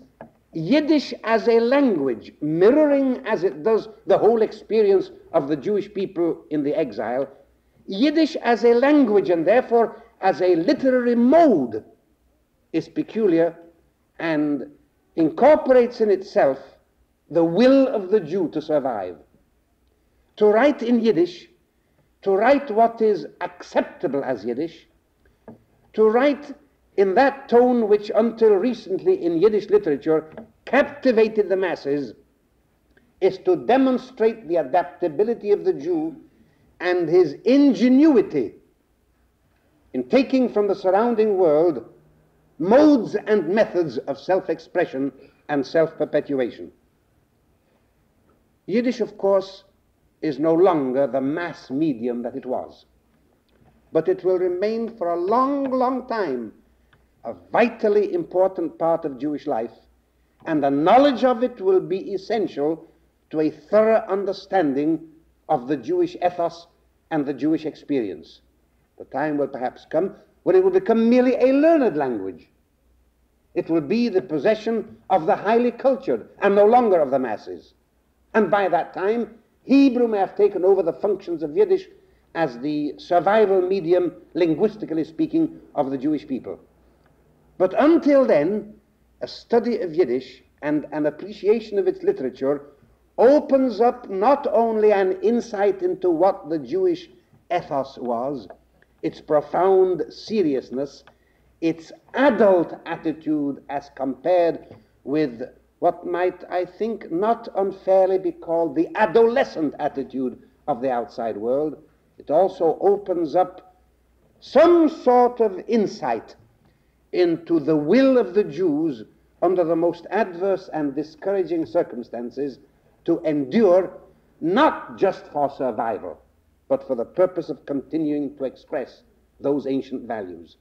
Yiddish as a language, mirroring as it does the whole experience of the Jewish people in the exile, Yiddish as a language and therefore as a literary mode is peculiar and incorporates in itself the will of the Jew to survive. To write in Yiddish, to write what is acceptable as Yiddish, to write in that tone which until recently in Yiddish literature captivated the masses, is to demonstrate the adaptability of the Jew and his ingenuity in taking from the surrounding world modes and methods of self expression and self perpetuation. Yiddish, of course, is no longer the mass medium that it was, but it will remain for a long, long time a vitally important part of Jewish life, and the knowledge of it will be essential to a thorough understanding of the Jewish ethos and the Jewish experience. The time will perhaps come when it will become merely a learned language. It will be the possession of the highly cultured and no longer of the masses. And by that time, Hebrew may have taken over the functions of Yiddish as the survival medium, linguistically speaking, of the Jewish people. But until then, a study of Yiddish and an appreciation of its literature opens up not only an insight into what the Jewish ethos was, its profound seriousness, its adult attitude as compared with what might, I think, not unfairly be called the adolescent attitude of the outside world. It also opens up some sort of insight into the will of the Jews under the most adverse and discouraging circumstances to endure not just for survival, but for the purpose of continuing to express those ancient values.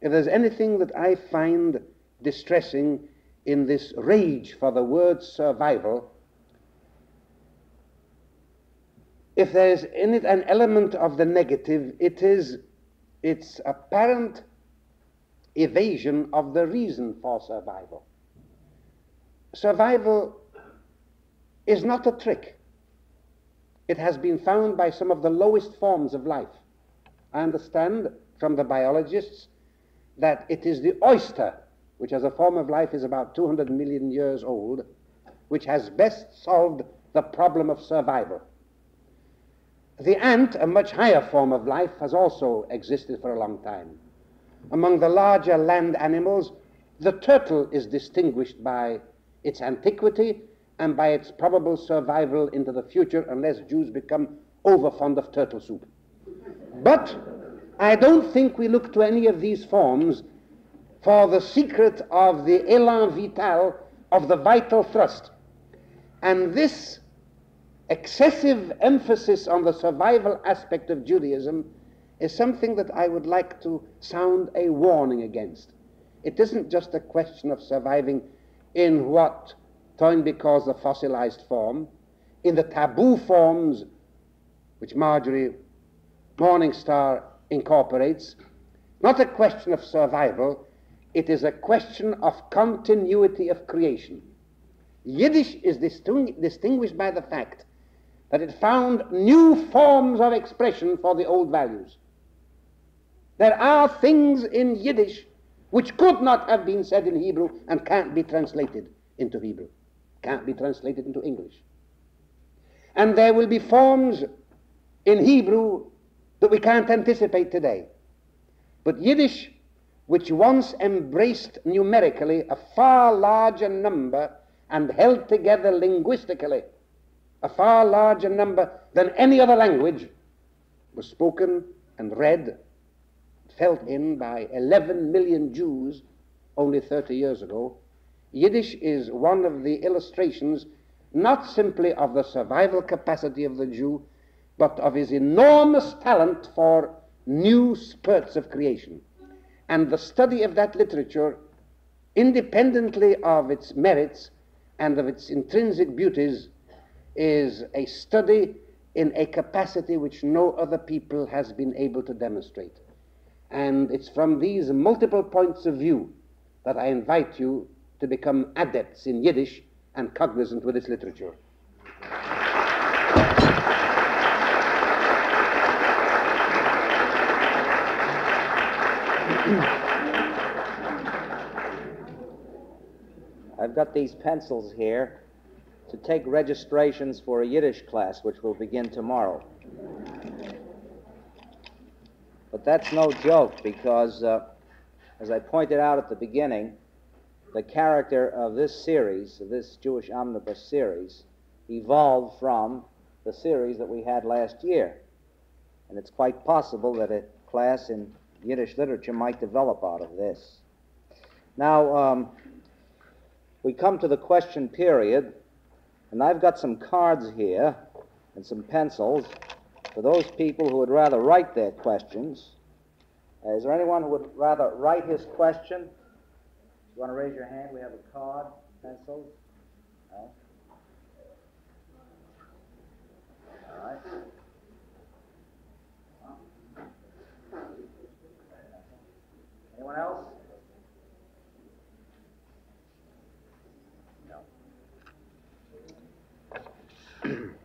If there's anything that I find distressing in this rage for the word survival, if there's in it an element of the negative, it is its apparent evasion of the reason for survival. Survival is not a trick. It has been found by some of the lowest forms of life. I understand from the biologists that it is the oyster, which as a form of life is about 200 million years old, which has best solved the problem of survival. The ant, a much higher form of life, has also existed for a long time. Among the larger land animals, the turtle is distinguished by its antiquity and by its probable survival into the future unless Jews become overfond of turtle soup. But I don't think we look to any of these forms for the secret of the élan vital, of the vital thrust. And this excessive emphasis on the survival aspect of Judaism is something that I would like to sound a warning against. It isn't just a question of surviving in what Toynbee calls the fossilized form, in the taboo forms which Marjorie Morningstar incorporates, not a question of survival, it is a question of continuity of creation. Yiddish is distinguished by the fact that it found new forms of expression for the old values. There are things in Yiddish which could not have been said in Hebrew and can't be translated into Hebrew, can't be translated into English. And there will be forms in Hebrew that we can't anticipate today. But Yiddish, which once embraced numerically a far larger number and held together linguistically a far larger number than any other language, was spoken and read felt in by 11 million Jews only 30 years ago, Yiddish is one of the illustrations not simply of the survival capacity of the Jew, but of his enormous talent for new spurts of creation. And the study of that literature, independently of its merits and of its intrinsic beauties, is a study in a capacity which no other people has been able to demonstrate. And it's from these multiple points of view that I invite you to become adepts in Yiddish and cognizant with its literature. I've got these pencils here to take registrations for a Yiddish class, which will begin tomorrow. But that's no joke because, uh, as I pointed out at the beginning, the character of this series, of this Jewish omnibus series, evolved from the series that we had last year. And it's quite possible that a class in Yiddish literature might develop out of this. Now, um, we come to the question period, and I've got some cards here and some pencils for those people who would rather write their questions. Uh, is there anyone who would rather write his question? You want to raise your hand? We have a card, pencils. No? All right. Anyone else? No.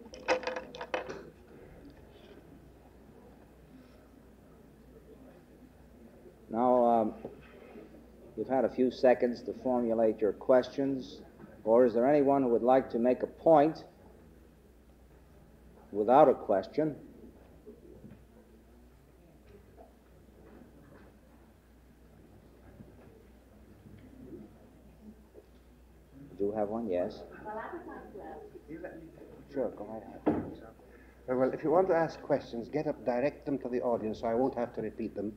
Now, um, you've had a few seconds to formulate your questions, or is there anyone who would like to make a point without a question? Do you have one, yes? Sure, go ahead. Well, if you want to ask questions, get up, direct them to the audience so I won't have to repeat them,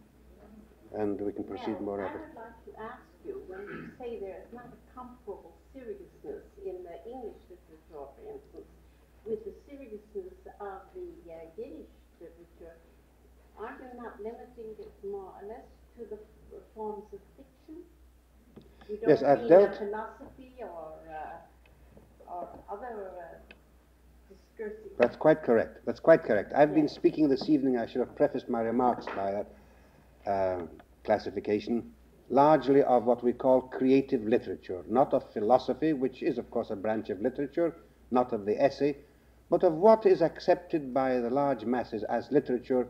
and we can proceed more I rapidly. would like to ask you, when you say there is not a comparable seriousness in the English literature, for instance, with the seriousness of the uh, Yiddish literature, aren't you not limiting it more or less to the f- forms of fiction? You don't Yes, I've dealt- philosophy or, uh, or other uh, discursive That's quite correct. That's quite correct. I've been speaking this evening, I should have prefaced my remarks by that uh, classification, largely of what we call creative literature, not of philosophy, which is, of course, a branch of literature, not of the essay, but of what is accepted by the large masses as literature,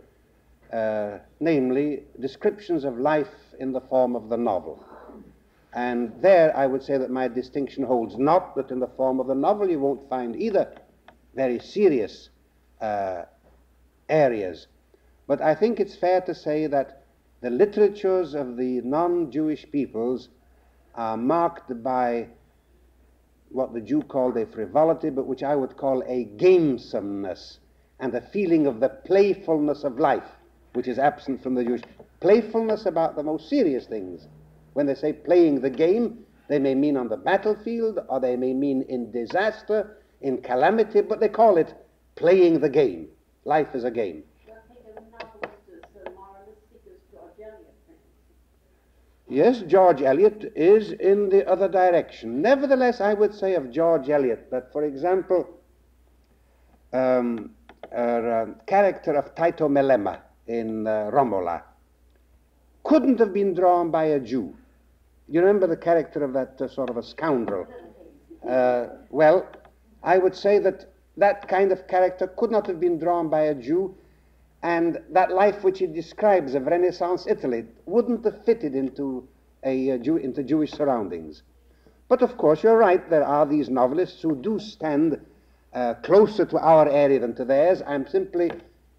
uh, namely descriptions of life in the form of the novel. And there I would say that my distinction holds not that in the form of the novel you won't find either very serious uh, areas, but I think it's fair to say that the literatures of the non Jewish peoples are marked by what the Jew called a frivolity, but which I would call a gamesomeness and a feeling of the playfulness of life, which is absent from the Jewish. Playfulness about the most serious things. When they say playing the game, they may mean on the battlefield or they may mean in disaster, in calamity, but they call it playing the game. Life is a game. Well, think of novelists as uh, moralistic as George Eliot, for instance. Yes, George Eliot is in the other direction. Nevertheless, I would say of George Eliot that, for example, um, um, character of Tito Melema in uh, Romola couldn't have been drawn by a Jew. You remember the character of that uh, sort of a scoundrel? Uh, well, I would say that that kind of character could not have been drawn by a Jew, and that life which he describes of Renaissance Italy wouldn't have fitted into a uh, Jew, into Jewish surroundings. But of course, you're right. There are these novelists who do stand uh, closer to our area than to theirs. I'm simply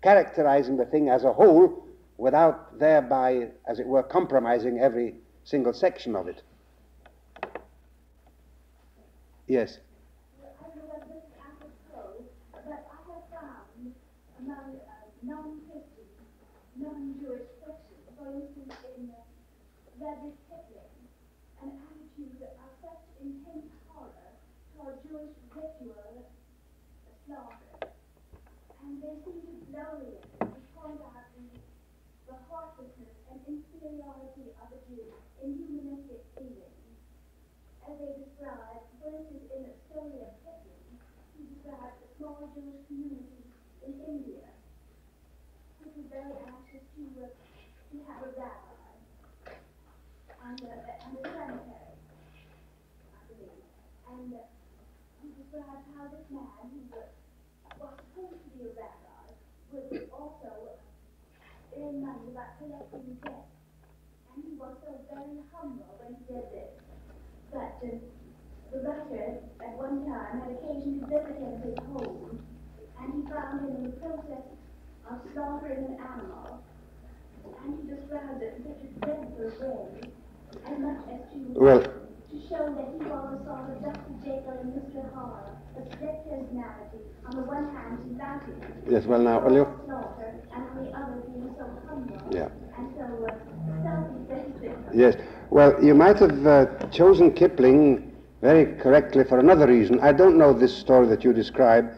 characterizing the thing as a whole, without thereby, as it were, compromising every single section of it. Yes. I remember this apropos, but I have found among uh, non-Christian, non-Jewish fiction, for instance in uh, Rudyard Kipling, an attitude of such intense horror toward Jewish ritual slaughter. And they seem to it, to point out the, the heartlessness and inferiority of the Jews in humanistic feelings. As they describe, for instance, in the story of Kipling, he describes a small Jewish community in India, which was very anxious to, uh, to have a rabbi and, uh, and uh, he describes how this man, who was, supposed to be a rabbi, was also earn money by collecting debt. And he was so very humble when he did this But uh, the writer at one time had occasion to visit him at his home, and he found him in the process of slaughtering an animal, and he described it in such a dreadful way, Well, to show that he sort Dr. Jekyll and Mr. Hyde, a split personality. On the one hand, he. Yes, well, now? Slaughter, and on the other, being so humble. Yeah. And so uh. Yes. Well, you might have uh, chosen Kipling very correctly for another reason. I don't know this story that you describe,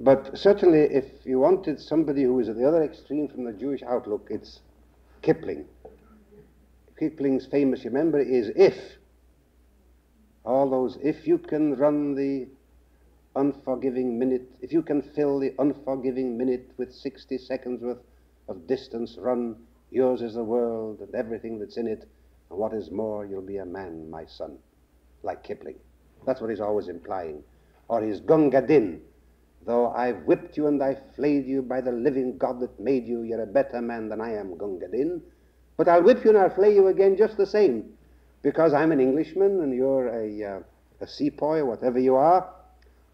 but certainly if you wanted somebody who is at the other extreme from the Jewish outlook, it's Kipling. Kipling's famous, you remember, is if. All those, if you can run the unforgiving minute, if you can fill the unforgiving minute with 60 seconds worth of distance run, yours is the world and everything that's in it, and what is more, you'll be a man, my son, like Kipling. That's what he's always implying. Or his Gunga Din, though I've whipped you and I've flayed you by the living God that made you, you're a better man than I am, Gunga Din. But I'll whip you and I'll flay you again just the same, because I'm an Englishman and you're a, uh, a sepoy, or whatever you are.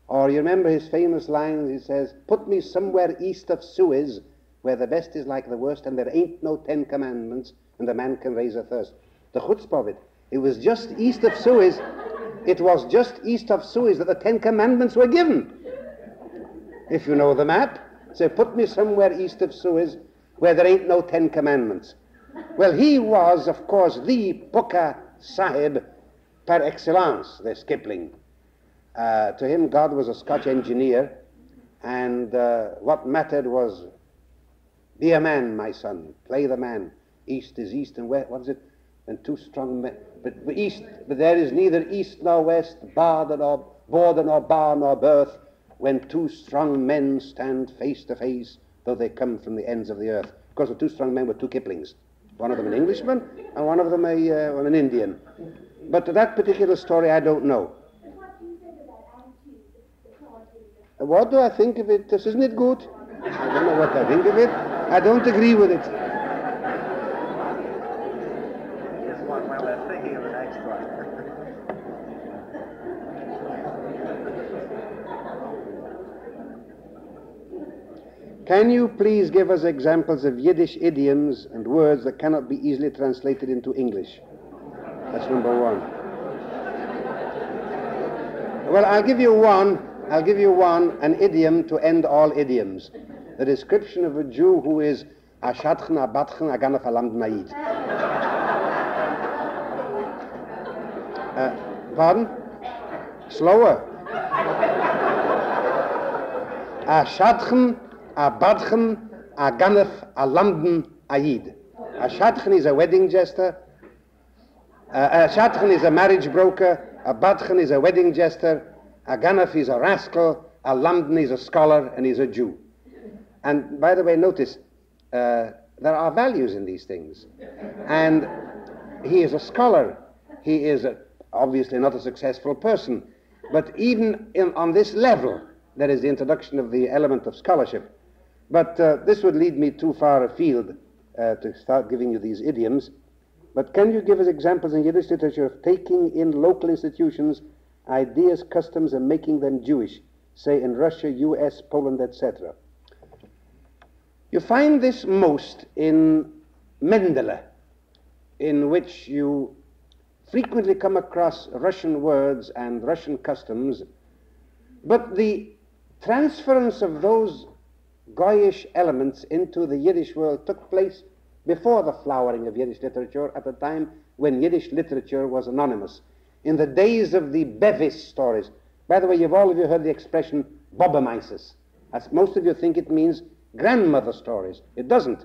Or you remember his famous lines, he says, Put me somewhere east of Suez, where the best is like the worst, and there ain't no Ten Commandments, and the man can raise a thirst. The chutzpah of it. It was just east of Suez, it was just east of Suez that the Ten Commandments were given. If you know the map, say, Put me somewhere east of Suez, where there ain't no Ten Commandments. Well, he was, of course, the Pukka Sahib par excellence, this Kipling. Uh, to him, God was a Scotch engineer, and uh, what mattered was be a man, my son, play the man. East is east and west. What is it? And two strong men. But, east, but there is neither east nor west, border nor border nor bar nor birth, when two strong men stand face to face, though they come from the ends of the earth. Of course, the two strong men were two Kiplings. One of them an Englishman, and one of them a, uh, well, an Indian. But that particular story, I don't know. What do I think of it? Isn't it good? I don't know what I think of it. I don't agree with it. Just one while they're thinking of the next one. Can you please give us examples of Yiddish idioms and words that cannot be easily translated into English? That's number one. Well, I'll give you one. I'll give you one, an idiom to end all idioms. The description of a Jew who is Ashatchen, Abatchen, Aganaf Alam Naid. Uh, pardon? Slower. Ashatchen, Abadchen, a yid. A Ashatchen is a wedding jester. Uh, Ashatchen is a marriage broker. Abadchen is a wedding jester. Aganef is a rascal. Alamden is a scholar and he's a Jew. And by the way, notice uh, there are values in these things. And he is a scholar. He is a, obviously not a successful person. But even in, on this level, there is the introduction of the element of scholarship. But uh, this would lead me too far afield uh, to start giving you these idioms. But can you give us examples in Yiddish literature of taking in local institutions ideas, customs, and making them Jewish, say in Russia, US, Poland, etc.? You find this most in Mendele, in which you frequently come across Russian words and Russian customs, but the transference of those Goyish elements into the Yiddish world took place before the flowering of Yiddish literature at a time when Yiddish literature was anonymous. In the days of the Bevis stories. By the way, you've all of you heard the expression Bobomyces. As most of you think it means grandmother stories. It doesn't.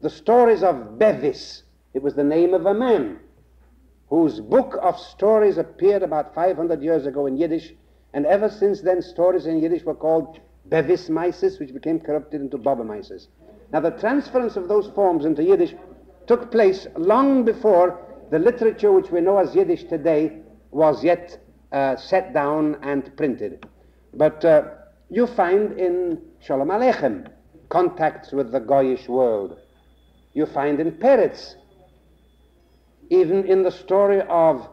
The stories of Bevis, it was the name of a man whose book of stories appeared about 500 years ago in Yiddish, and ever since then, stories in Yiddish were called Bevismyces, which became corrupted into Bobomyces. Now, the transference of those forms into Yiddish took place long before the literature which we know as Yiddish today was yet uh, set down and printed. But uh, you find in Shalom Aleichem contacts with the Goyish world. You find in Peretz, even in the story of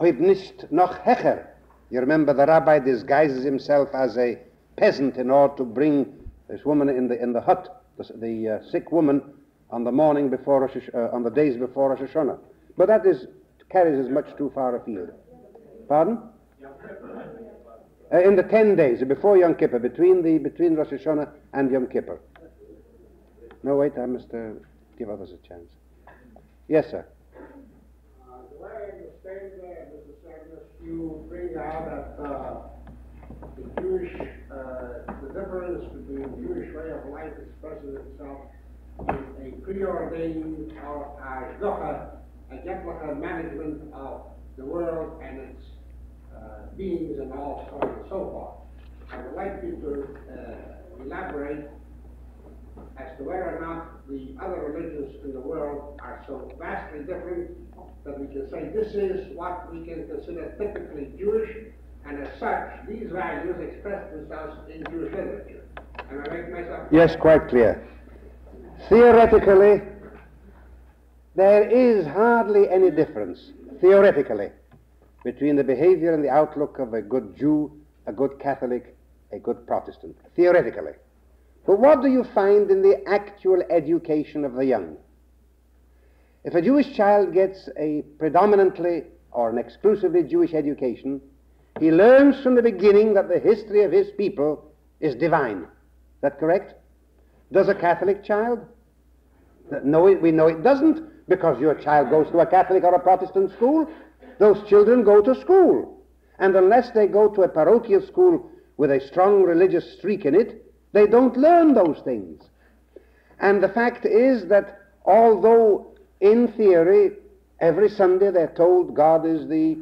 Oib nicht noch Hecher. You remember the rabbi disguises himself as a peasant in order to bring this woman in the in the hut, the, the uh, sick woman, on the morning before Rosh, uh, on the days before Rosh Hashanah. But that is carries us much too far afield. Pardon? Uh, in the ten days before Yom Kippur, between the between Rosh Hashanah and Yom Kippur. No, wait, I must uh, give others a chance. Yes, sir. The way Mr. Magnus, you bring out that uh, the Jewish, uh, the difference between the Jewish way of life expresses itself in a preordained or ashgacha, a getlacha management of the world and its uh, beings and all so on and so forth. I would like you to uh, elaborate as to whether or not the other religions in the world are so vastly different that we can say this is what we can consider typically Jewish, and as such, these values express themselves in Jewish literature. Am I making myself Yes, quite clear. Theoretically, there is hardly any difference, theoretically, between the behavior and the outlook of a good Jew, a good Catholic, a good Protestant. Theoretically. But what do you find in the actual education of the young? If a Jewish child gets a predominantly or an exclusively Jewish education, he learns from the beginning that the history of his people is divine. Is that correct? Does a Catholic child? No, it we know it doesn't, because your child goes to a Catholic or a Protestant school. Those children go to school. And unless they go to a parochial school with a strong religious streak in it, they don't learn those things. And the fact is that although in theory every Sunday they're told God is the,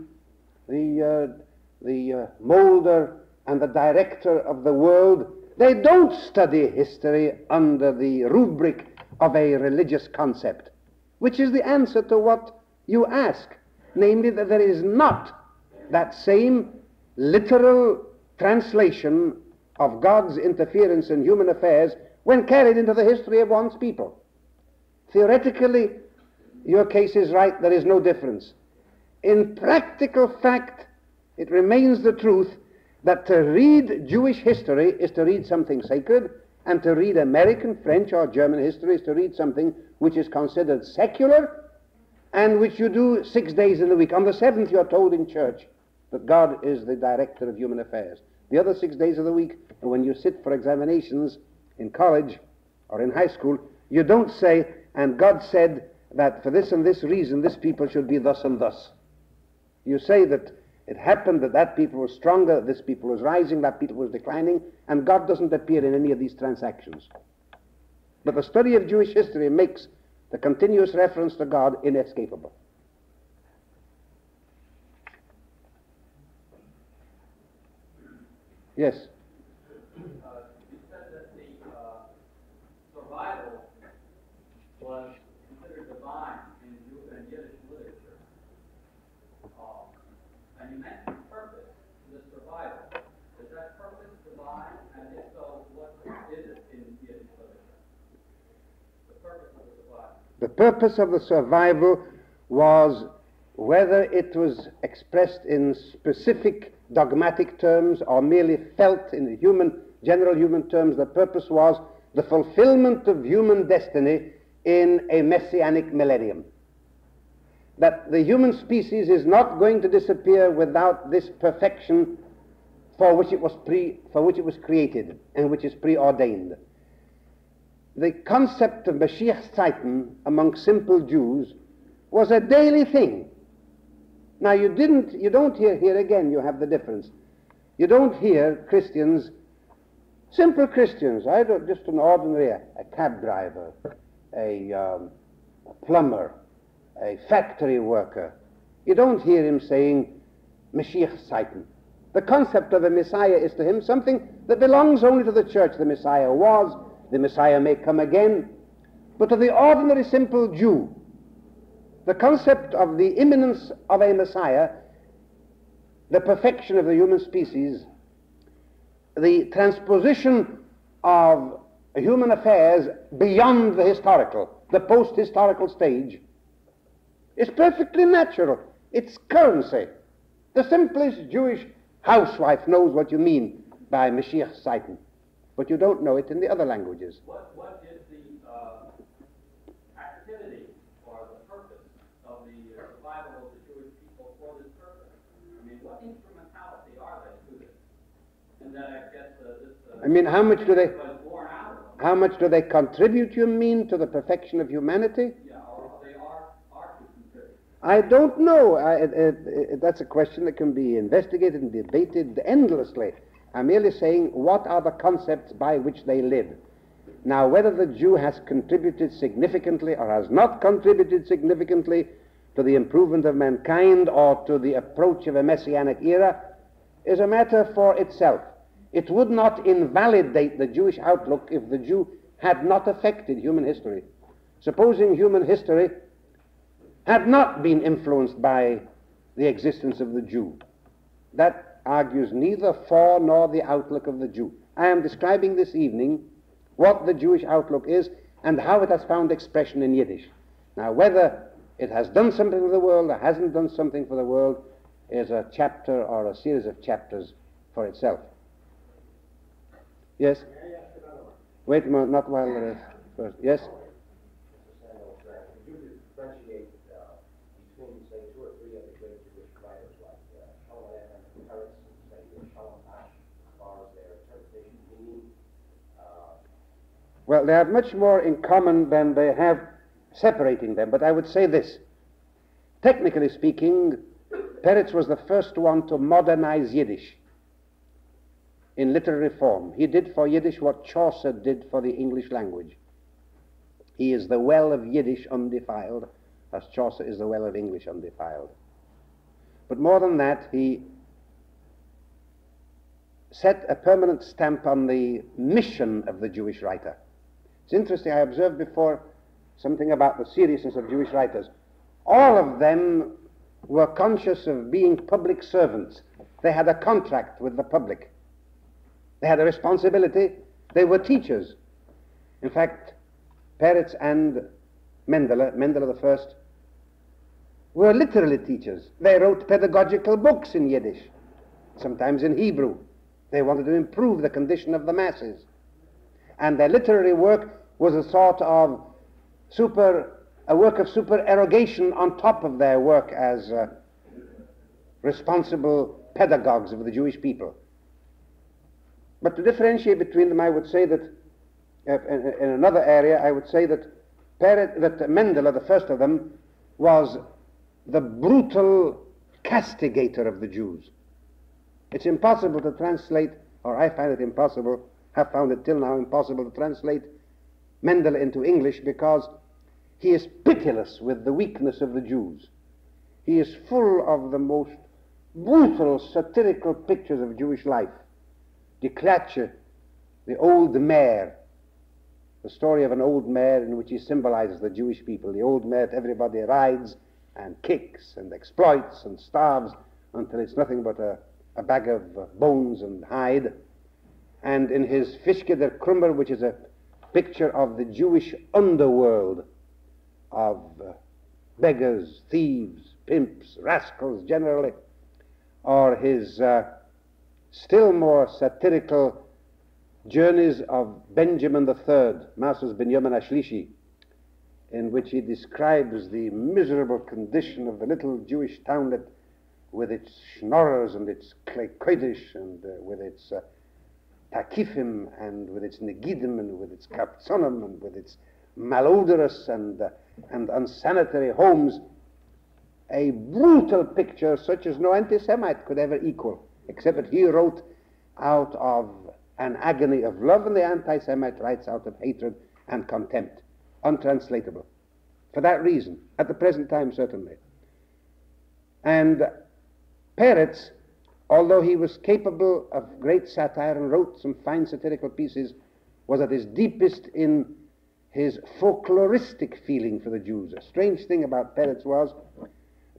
the, uh, the uh, molder and the director of the world, they don't study history under the rubric of a religious concept, which is the answer to what you ask, namely that there is not that same literal translation of God's interference in human affairs when carried into the history of one's people. Theoretically, your case is right, there is no difference. In practical fact, it remains the truth that to read Jewish history is to read something sacred, and to read American, French, or German history is to read something which is considered secular and which you do six days in the week. On the seventh, you are told in church that God is the director of human affairs. The other six days of the week, when you sit for examinations in college or in high school, you don't say, and God said that for this and this reason this people should be thus and thus. You say that it happened that that people was stronger, this people was rising, that people was declining, and God doesn't appear in any of these transactions. But the study of Jewish history makes the continuous reference to God inescapable. Yes. you said that the survival was considered divine in Yiddish literature. And you mentioned purpose, the survival. Is that purpose divine? And so, what is it in Yiddish literature? The purpose of the survival was whether it was expressed in specific dogmatic terms or merely felt in human, general human terms, the purpose was the fulfillment of human destiny in a messianic millennium. That the human species is not going to disappear without this perfection for which it was pre, for which it was created and which is preordained. The concept of Mashiach Zeiten among simple Jews was a daily thing. Now you didn't, you don't hear here again. You have the difference. You don't hear Christians, simple Christians. I don't just an ordinary, a, cab driver, a, um, a plumber, a factory worker. You don't hear him saying Mashiach Zeiten. The concept of a Messiah is to him something that belongs only to the church. The Messiah was, the Messiah may come again. But to the ordinary simple Jew, the concept of the imminence of a Messiah, the perfection of the human species, the transposition of human affairs beyond the historical, the post historical stage, is perfectly natural. It's currency. The simplest Jewish housewife knows what you mean by Mashiach Zeiten, but you don't know it in the other languages. What, what is the uh, activity or the purpose of the uh, survival of the Jewish instrumentality are they to this? And that I guess this. I mean, how much do they- Was born out of them. How much do they contribute, you mean, to the perfection of humanity? Yeah, or they are, are to contribute. I don't know. I, it, it, it, that's a question that can be investigated and debated endlessly. I'm merely saying what are the concepts by which they live. Now, whether the Jew has contributed significantly or has not contributed significantly to the improvement of mankind or to the approach of a messianic era is a matter for itself. It would not invalidate the Jewish outlook if the Jew had not affected human history. Supposing human history had not been influenced by the existence of the Jew. That argues neither for nor the outlook of the Jew. I am describing this evening what the Jewish outlook is and how it has found expression in Yiddish. Now, whether it has done something for the world or hasn't done something for the world is a chapter or a series of chapters for itself. Yes? Wait a moment, not while there is first. Yes? Well, they have much more in common than they have separating them, but I would say this. Technically speaking, Peretz was the first one to modernize Yiddish in literary form. He did for Yiddish what Chaucer did for the English language. He is the well of Yiddish undefiled, as Chaucer is the well of English undefiled. But more than that, he set a permanent stamp on the mission of the Jewish writer. It's interesting, I observed before something about the seriousness of Jewish writers. All of them were conscious of being public servants. They had a contract with the public. They had a responsibility. They were teachers. In fact, Peretz and Mendele, Mendele the first, were literally teachers. They wrote pedagogical books in Yiddish, sometimes in Hebrew. They wanted to improve the condition of the masses. And their literary work was a sort of super, a work of supererogation on top of their work as uh, responsible pedagogues of the Jewish people. But to differentiate between them, I would say that uh, in, in another area, I would say that Peret, that Mendele, the first of them, was the brutal castigator of the Jews. It's impossible to translate, or I find it impossible, have found it till now impossible to translate Mendele into English because he is pitiless with the weakness of the Jews. He is full of the most brutal satirical pictures of Jewish life. Die Klatsche, the old mare, the story of an old mare in which he symbolizes the Jewish people. The old mare that everybody rides and kicks and exploits and starves until it's nothing but a, a bag of bones and hide. And in his Fischke der Krummer, which is a picture of the Jewish underworld of uh, beggars, thieves, pimps, rascals generally, or his uh, still more satirical journeys of Benjamin III, Masters Benjamin Ashlishi, in which he describes the miserable condition of the little Jewish townlet with its schnorrers and its klekoidish and uh, with its uh, takifim and with its negidim and with its kaptzonim and with its malodorous and, uh, and unsanitary homes, a brutal picture such as no anti-Semite could ever equal, except that he wrote out of an agony of love and the anti-Semite writes out of hatred and contempt, untranslatable. For that reason, at the present time certainly. And Peretz although he was capable of great satire and wrote some fine satirical pieces, was at his deepest in his folkloristic feeling for the Jews. A strange thing about Peretz was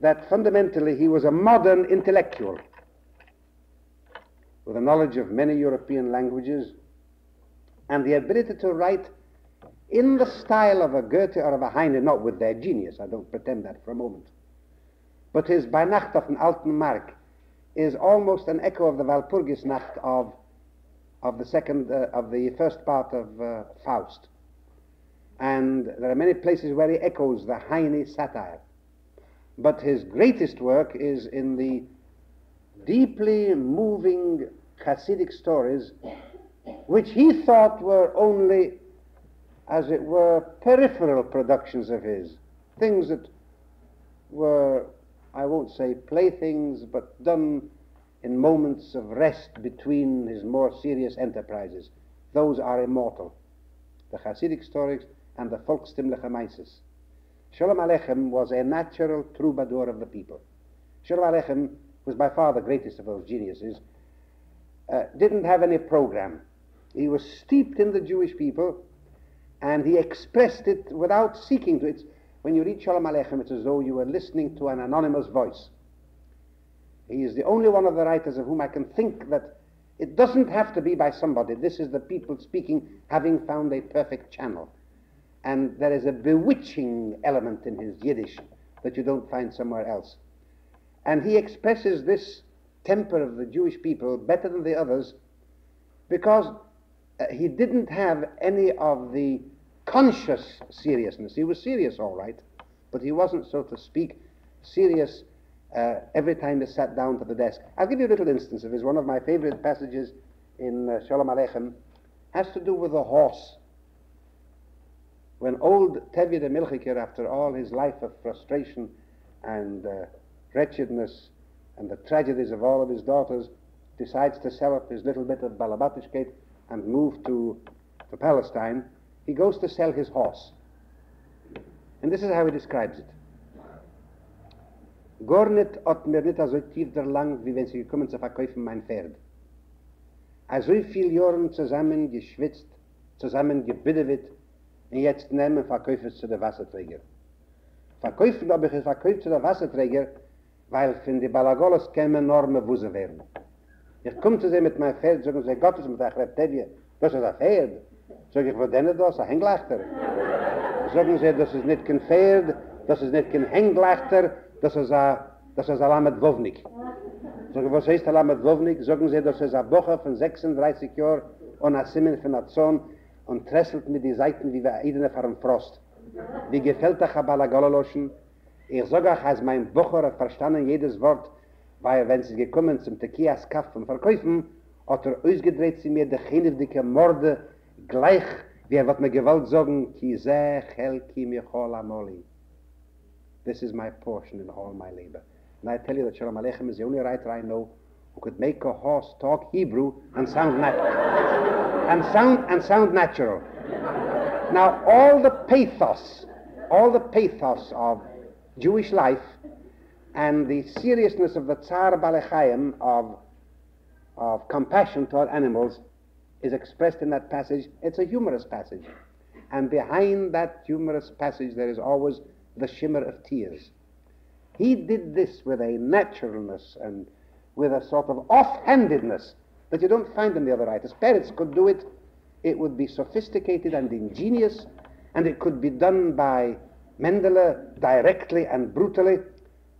that fundamentally he was a modern intellectual with a knowledge of many European languages and the ability to write in the style of a Goethe or of a Heine, not with their genius, I don't pretend that for a moment. But his Bei Nacht auf den Alten Mark is almost an echo of the Walpurgisnacht of, of the second, uh, of the first part of uh, Faust. And there are many places where he echoes the Heine satire. But his greatest work is in the deeply moving Hasidic stories, which he thought were only, as it were, peripheral productions of his, things that were, I won't say playthings, but done in moments of rest between his more serious enterprises. Those are immortal. The Hasidic stories and the Volksstimmliche Meises. Shalom Aleichem was a natural troubadour of the people. Shalom Aleichem was by far the greatest of those geniuses. Uh, didn't have any program. He was steeped in the Jewish people, and he expressed it without seeking to. It's, when you read Shalom Aleichem, it's as though you were listening to an anonymous voice. He is the only one of the writers of whom I can think that it doesn't have to be by somebody. This is the people speaking, having found a perfect channel. And there is a bewitching element in his Yiddish that you don't find somewhere else. And he expresses this temper of the Jewish people better than the others because uh, he didn't have any of the conscious seriousness. He was serious, all right, but he wasn't, so to speak, serious uh, every time he sat down to the desk. I'll give you a little instance of his. One of my favorite passages in uh, Shalom Aleichem has to do with the horse. When old Tevye de Milchiker, after all his life of frustration and uh, wretchedness and the tragedies of all of his daughters, decides to sell up his little bit of Balabatishkeit and move to, to Palestine, he goes to sell his horse. And this is how he describes it. Nicht hat mir nicht so tief der lang, wie wenn sie gekommen zu verkaufen mein Pferd. A so viel Jahren zusammen geschwitzt, zusammen gebiddewit, und jetzt nehmen verkaufe es zu der Wasserträger. Verkaufen habe ich es verkauft zu der Wasserträger, weil von die Balagolos kämen enorme Wuse werden. Ich komme zu sehen mit meinem Pferd, sagen sie, Gott ist mit der Reptevie, das ist ein Pferd. Sag ich, wo denn das? Ein Hänglechter. Sagen sie, das ist nicht kein Pferd, das ist nicht kein Hänglechter, das ist ein, das ist ein Lamed Wovnik. Sag ich, was heißt ein Lamed Wovnik? Sagen sie, das ist ein Bocher von 36 Jahren und ein Simen von der Zorn und tresselt mit die Seiten wie bei Eidene dem Frost. Wie gefällt ein Balagololoschen? Ich sage euch, als mein Bocher hat verstanden jedes Wort, weil wenn sie gekommen zum Tekias Kaff und Verkäufen, hat er ausgedreht sie mir die chenevdike Morde gleich, wie er wird mir gewollt sagen, ki zeh chelki michol amoli. This is my portion in all my labor. And I tell you that Shalom Aleichem is the only writer I know who could make a horse talk Hebrew and sound natural. and sound and sound natural. Now all the pathos, all the pathos of Jewish life and the seriousness of the Tsar Balechayim of, of compassion toward animals is expressed in that passage. It's a humorous passage. And behind that humorous passage, there is always the shimmer of tears. He did this with a naturalness and with a sort of offhandedness that you don't find in the other writers. Peretz could do it. It would be sophisticated and ingenious, and it could be done by Mendele directly and brutally.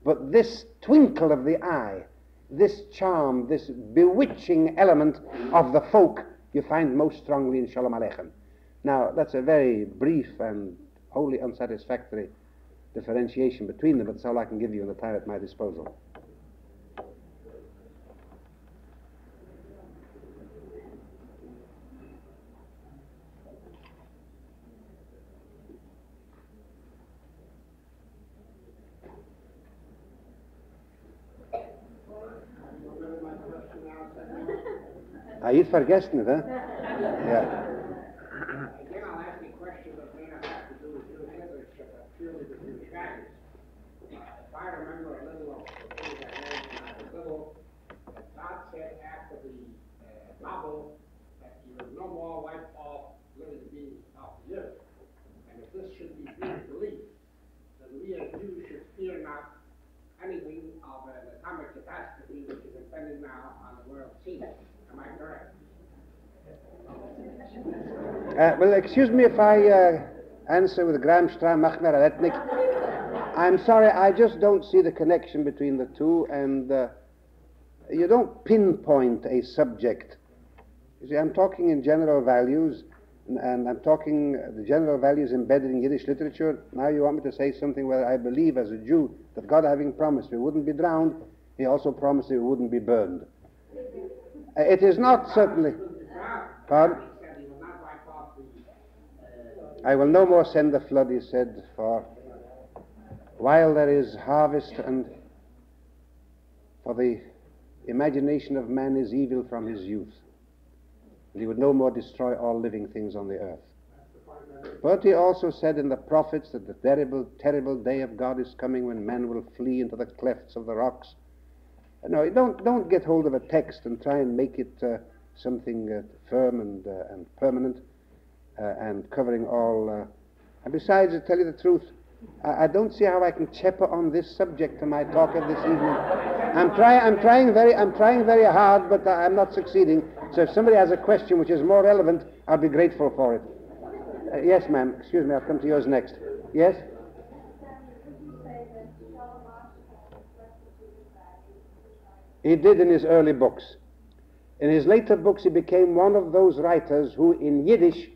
But this twinkle of the eye, this charm, this bewitching element of the folk, you find most strongly in Shalom Aleichem. Now, that's a very brief and wholly unsatisfactory differentiation between them, but that's all I can give you in the time at my disposal. Ah, you'd vergessen it, huh? Yeah. Again, I'll ask you a question that may not have to do with Jewish literature, but purely with Jewish values. If I remember a little of the things I learned when I was little, that God said after the uh, Babel that you would no more wipe off living beings off the earth. And if this should be true belief, then we as Jews should fear not anything of an atomic catastrophe which is impending now on the world scene. Am I correct? Uh, well, excuse me if I uh, answer with Gramstra Machner Etnik. I'm sorry, I just don't see the connection between the two, and uh, you don't pinpoint a subject. You see, I'm talking in general values, and, and I'm talking the general values embedded in Yiddish literature. Now you want me to say something where I believe as a Jew that God having promised we wouldn't be drowned, He also promised it wouldn't be burned. Uh, It is not certainly. Pardon? I will no more send the flood, he said, for while there is harvest and for the imagination of man is evil from his youth. And he would no more destroy all living things on the earth. But he also said in the prophets that the terrible, terrible day of God is coming when men will flee into the clefts of the rocks. No, don't, don't get hold of a text and try and make it uh, something uh, firm and, uh, and permanent and covering all. Uh, and besides, to tell you the truth, I, I don't see how I can chipper on this subject to my talk of this evening. I'm, try, I'm, trying very, I'm trying very hard, but I- I'm not succeeding. So if somebody has a question which is more relevant, I'll be grateful for it. Uh, yes, ma'am. Excuse me, I'll come to yours next. Yes? He did in his early books. In his later books, he became one of those writers who, in Yiddish,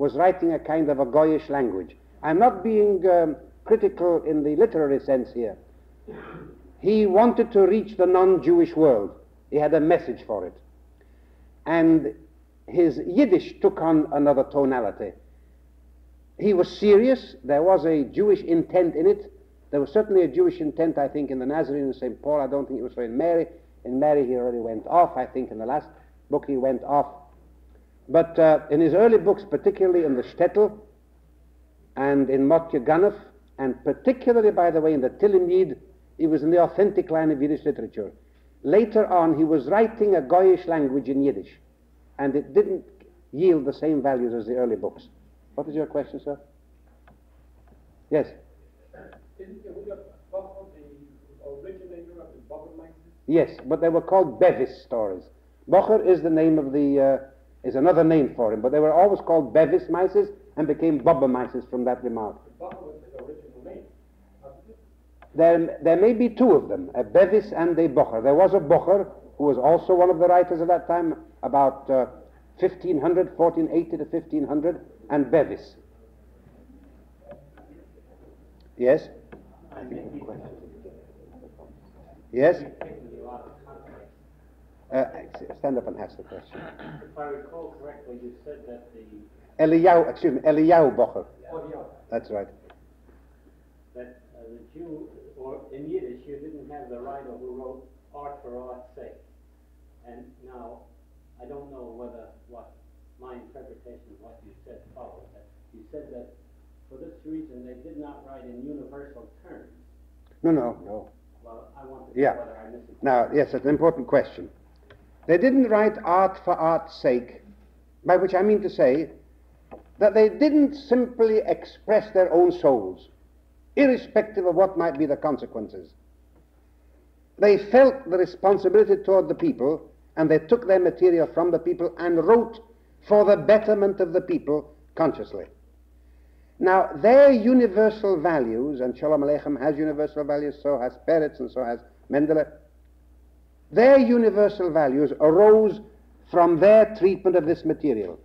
was writing a kind of a Goyish language. I'm not being um, critical in the literary sense here. He wanted to reach the non Jewish world, he had a message for it. And his Yiddish took on another tonality. He was serious, there was a Jewish intent in it. There was certainly a Jewish intent, I think, in the Nazarene and St. Paul. I don't think it was in Mary. In Mary, he already went off. I think in the last book, he went off. But uh, in his early books, particularly in the Shtetl and in Motke Ganef, and particularly, by the way, in the Tehillim Yid, he was in the authentic line of Yiddish literature. Later on, he was writing a Goyish language in Yiddish, and it didn't yield the same values as the early books. What is your question, sir? Yes. Yes, but they were called Bevis stories. Bocher is the name of the, uh, is another name for him, but they were always called Bevis mices and became Bubba mices from that remark. Bachel was his original name. There, there may be two of them, a Bevis and a Bocher. There was a Bocher who was also one of the writers of that time, about uh, 1500, 1480 to 1500, and Bevis. Yes? Yes? Uh, stand up and ask the question. If I recall correctly, you said that the, Eliyahu, excuse me, Eliyahu Bocher. Oh, yeah. That's right. that uh, the Jew, or in Yiddish, you didn't have the writer who wrote art for art's sake. And now, I don't know whether what my interpretation of what you said follows. That you said that for this reason they did not write in universal terms. No, no, no. Well, I want to Yeah. know whether I misinterpreted. It. Now, yes, that's an important question. They didn't write art for art's sake, by which I mean to say that they didn't simply express their own souls, irrespective of what might be the consequences. They felt the responsibility toward the people, and they took their material from the people and wrote for the betterment of the people consciously. Now, their universal values, and Shalom Aleichem has universal values, so has Peretz, and so has Mendele, their universal values arose from their treatment of this material.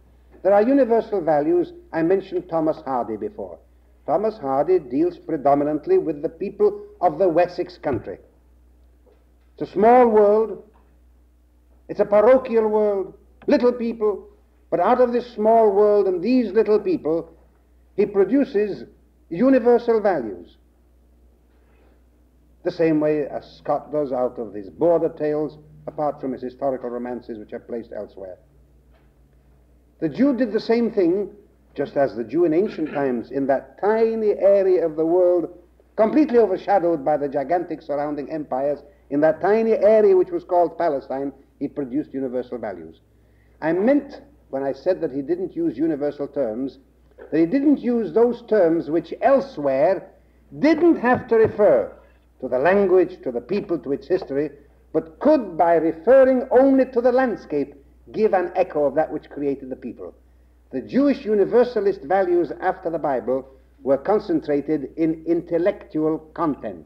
There are universal values. I mentioned Thomas Hardy before. Thomas Hardy deals predominantly with the people of the Wessex country. It's a small world, it's a parochial world, little people, but out of this small world and these little people, he produces universal values. The same way as Scott does out of his border tales, apart from his historical romances which are placed elsewhere. The Jew did the same thing, just as the Jew in ancient times, in that tiny area of the world, completely overshadowed by the gigantic surrounding empires, in that tiny area which was called Palestine, he produced universal values. I meant, when I said that he didn't use universal terms, that he didn't use those terms which elsewhere didn't have to refer to the language, to the people, to its history, but could, by referring only to the landscape, give an echo of that which created the people. The Jewish universalist values after the Bible were concentrated in intellectual content,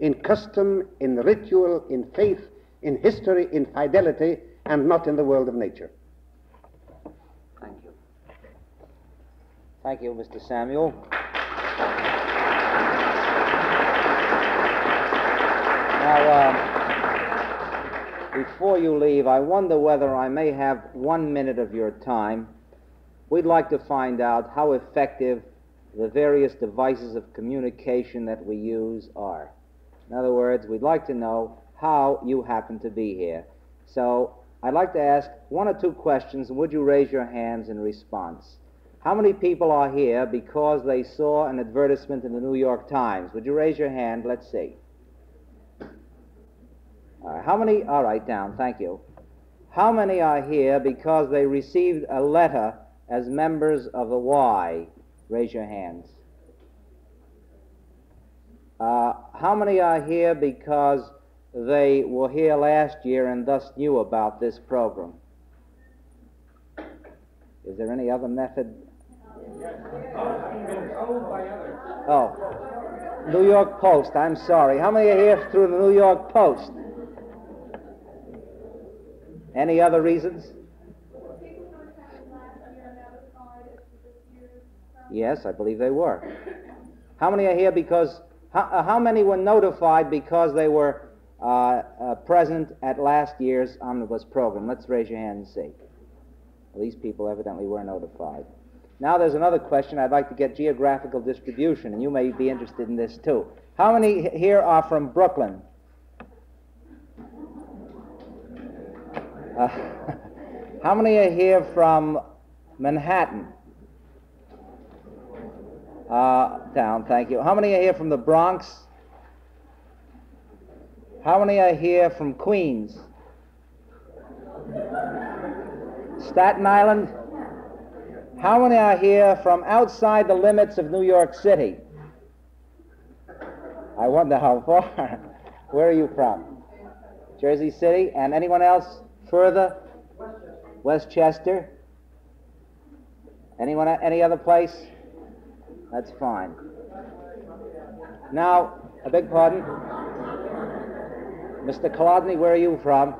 in custom, in ritual, in faith, in history, in fidelity, and not in the world of nature. Thank you. Thank you, Mr. Samuel. Now, um, before you leave, I wonder whether I may have one minute of your time. We'd like to find out how effective the various devices of communication that we use are. In other words, we'd like to know how you happen to be here. So I'd like to ask one or two questions, and would you raise your hands in response? How many people are here because they saw an advertisement in the New York Times? Would you raise your hand? Let's see. All right, how many? All right, down. Thank you. How many are here because they received a letter as members of the Y? Raise your hands. Uh, how many are here because they were here last year and thus knew about this program? Is there any other method? Oh, New York Post. I'm sorry. How many are here through the New York Post? Any other reasons? Yes, I believe they were. How many are here because, how, uh, how many were notified because they were uh, uh, present at last year's omnibus program? Let's raise your hand and see. Well, these people evidently were notified. Now there's another question. I'd like to get geographical distribution, and you may be interested in this too. How many here are from Brooklyn? Uh, how many are here from Manhattan? Uh, down, thank you. How many are here from the Bronx? How many are here from Queens? Staten Island? How many are here from outside the limits of New York City? I wonder how far. Where are you from? Jersey City? And anyone else further? Westchester. Anyone? Any other place? That's fine. Now, I beg pardon? Mr. Kolodny, where are you from?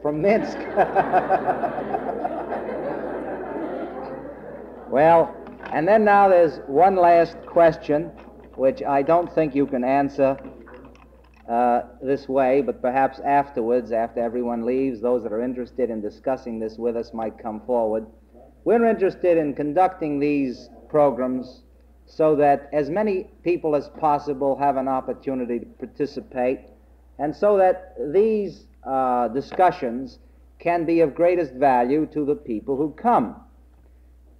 From Minsk. well, and then now there's one last question, which I don't think you can answer uh, this way, but perhaps afterwards, after everyone leaves, those that are interested in discussing this with us might come forward. We're interested in conducting these programs so that as many people as possible have an opportunity to participate, and so that these uh, discussions can be of greatest value to the people who come.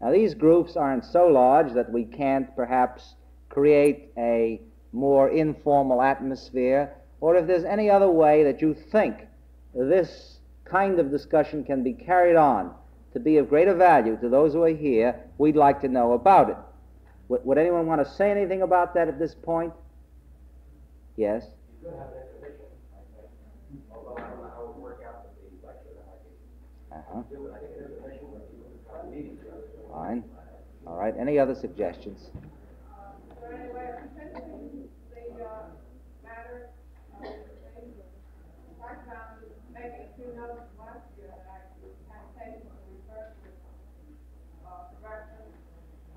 Now, these groups aren't so large that we can't perhaps create a more informal atmosphere, or if there's any other way that you think this kind of discussion can be carried on to be of greater value to those who are here, we'd like to know about it. W- would anyone want to say anything about that at this point? Yes? Uh-huh. Fine. All right. Any other suggestions?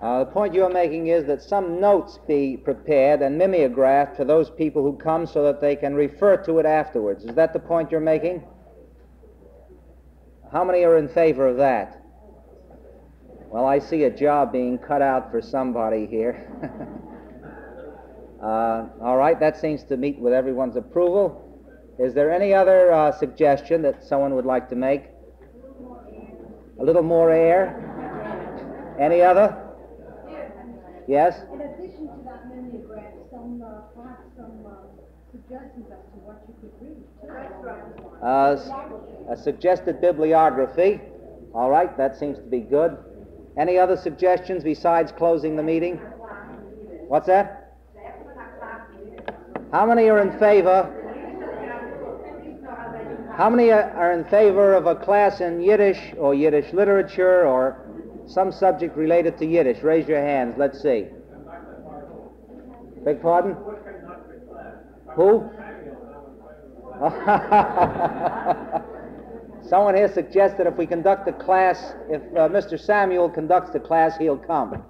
Uh, the point you're making is that some notes be prepared and mimeographed for those people who come so that they can refer to it afterwards. Is that the point you're making? How many are in favor of that? Well, I see a job being cut out for somebody here. uh, all right, that seems to meet with everyone's approval. Is there any other uh, suggestion that someone would like to make? A little more air? Any other? Yes? In addition to that mimeograph, some, uh, perhaps some uh, suggestions as to what you could read. Uh, s- a suggested bibliography. All right, that seems to be good. Any other suggestions besides closing the meeting? What's that? How many are in favor? How many are are in favor of a class in Yiddish or Yiddish literature or some subject related to Yiddish? Raise your hands. Let's see. Beg pardon? Who? Someone here suggested if we conduct the class, if uh, Mr. Samuel conducts the class, he'll come.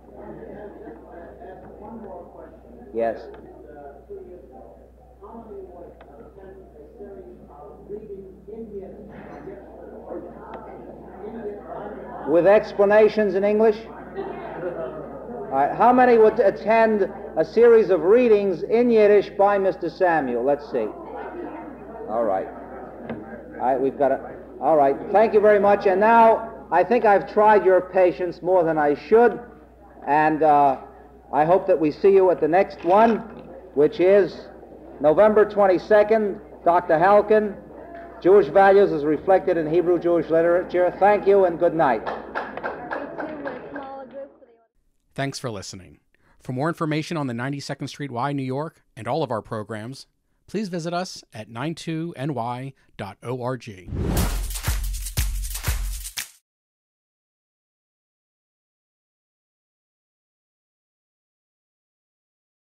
Yes. With explanations in English? All right, how many would attend a series of readings in Yiddish by Mr. Samuel? Let's see. All right. All right, we've got a. All right, thank you very much. And now I think I've tried your patience more than I should, and uh, I hope that we see you at the next one, which is November 22nd. Dr. Halkin, Jewish values as reflected in Hebrew Jewish literature. Thank you and good night. Thanks for listening. For more information on the 92nd Street Y, New York, and all of our programs, please visit us at 92ny.org.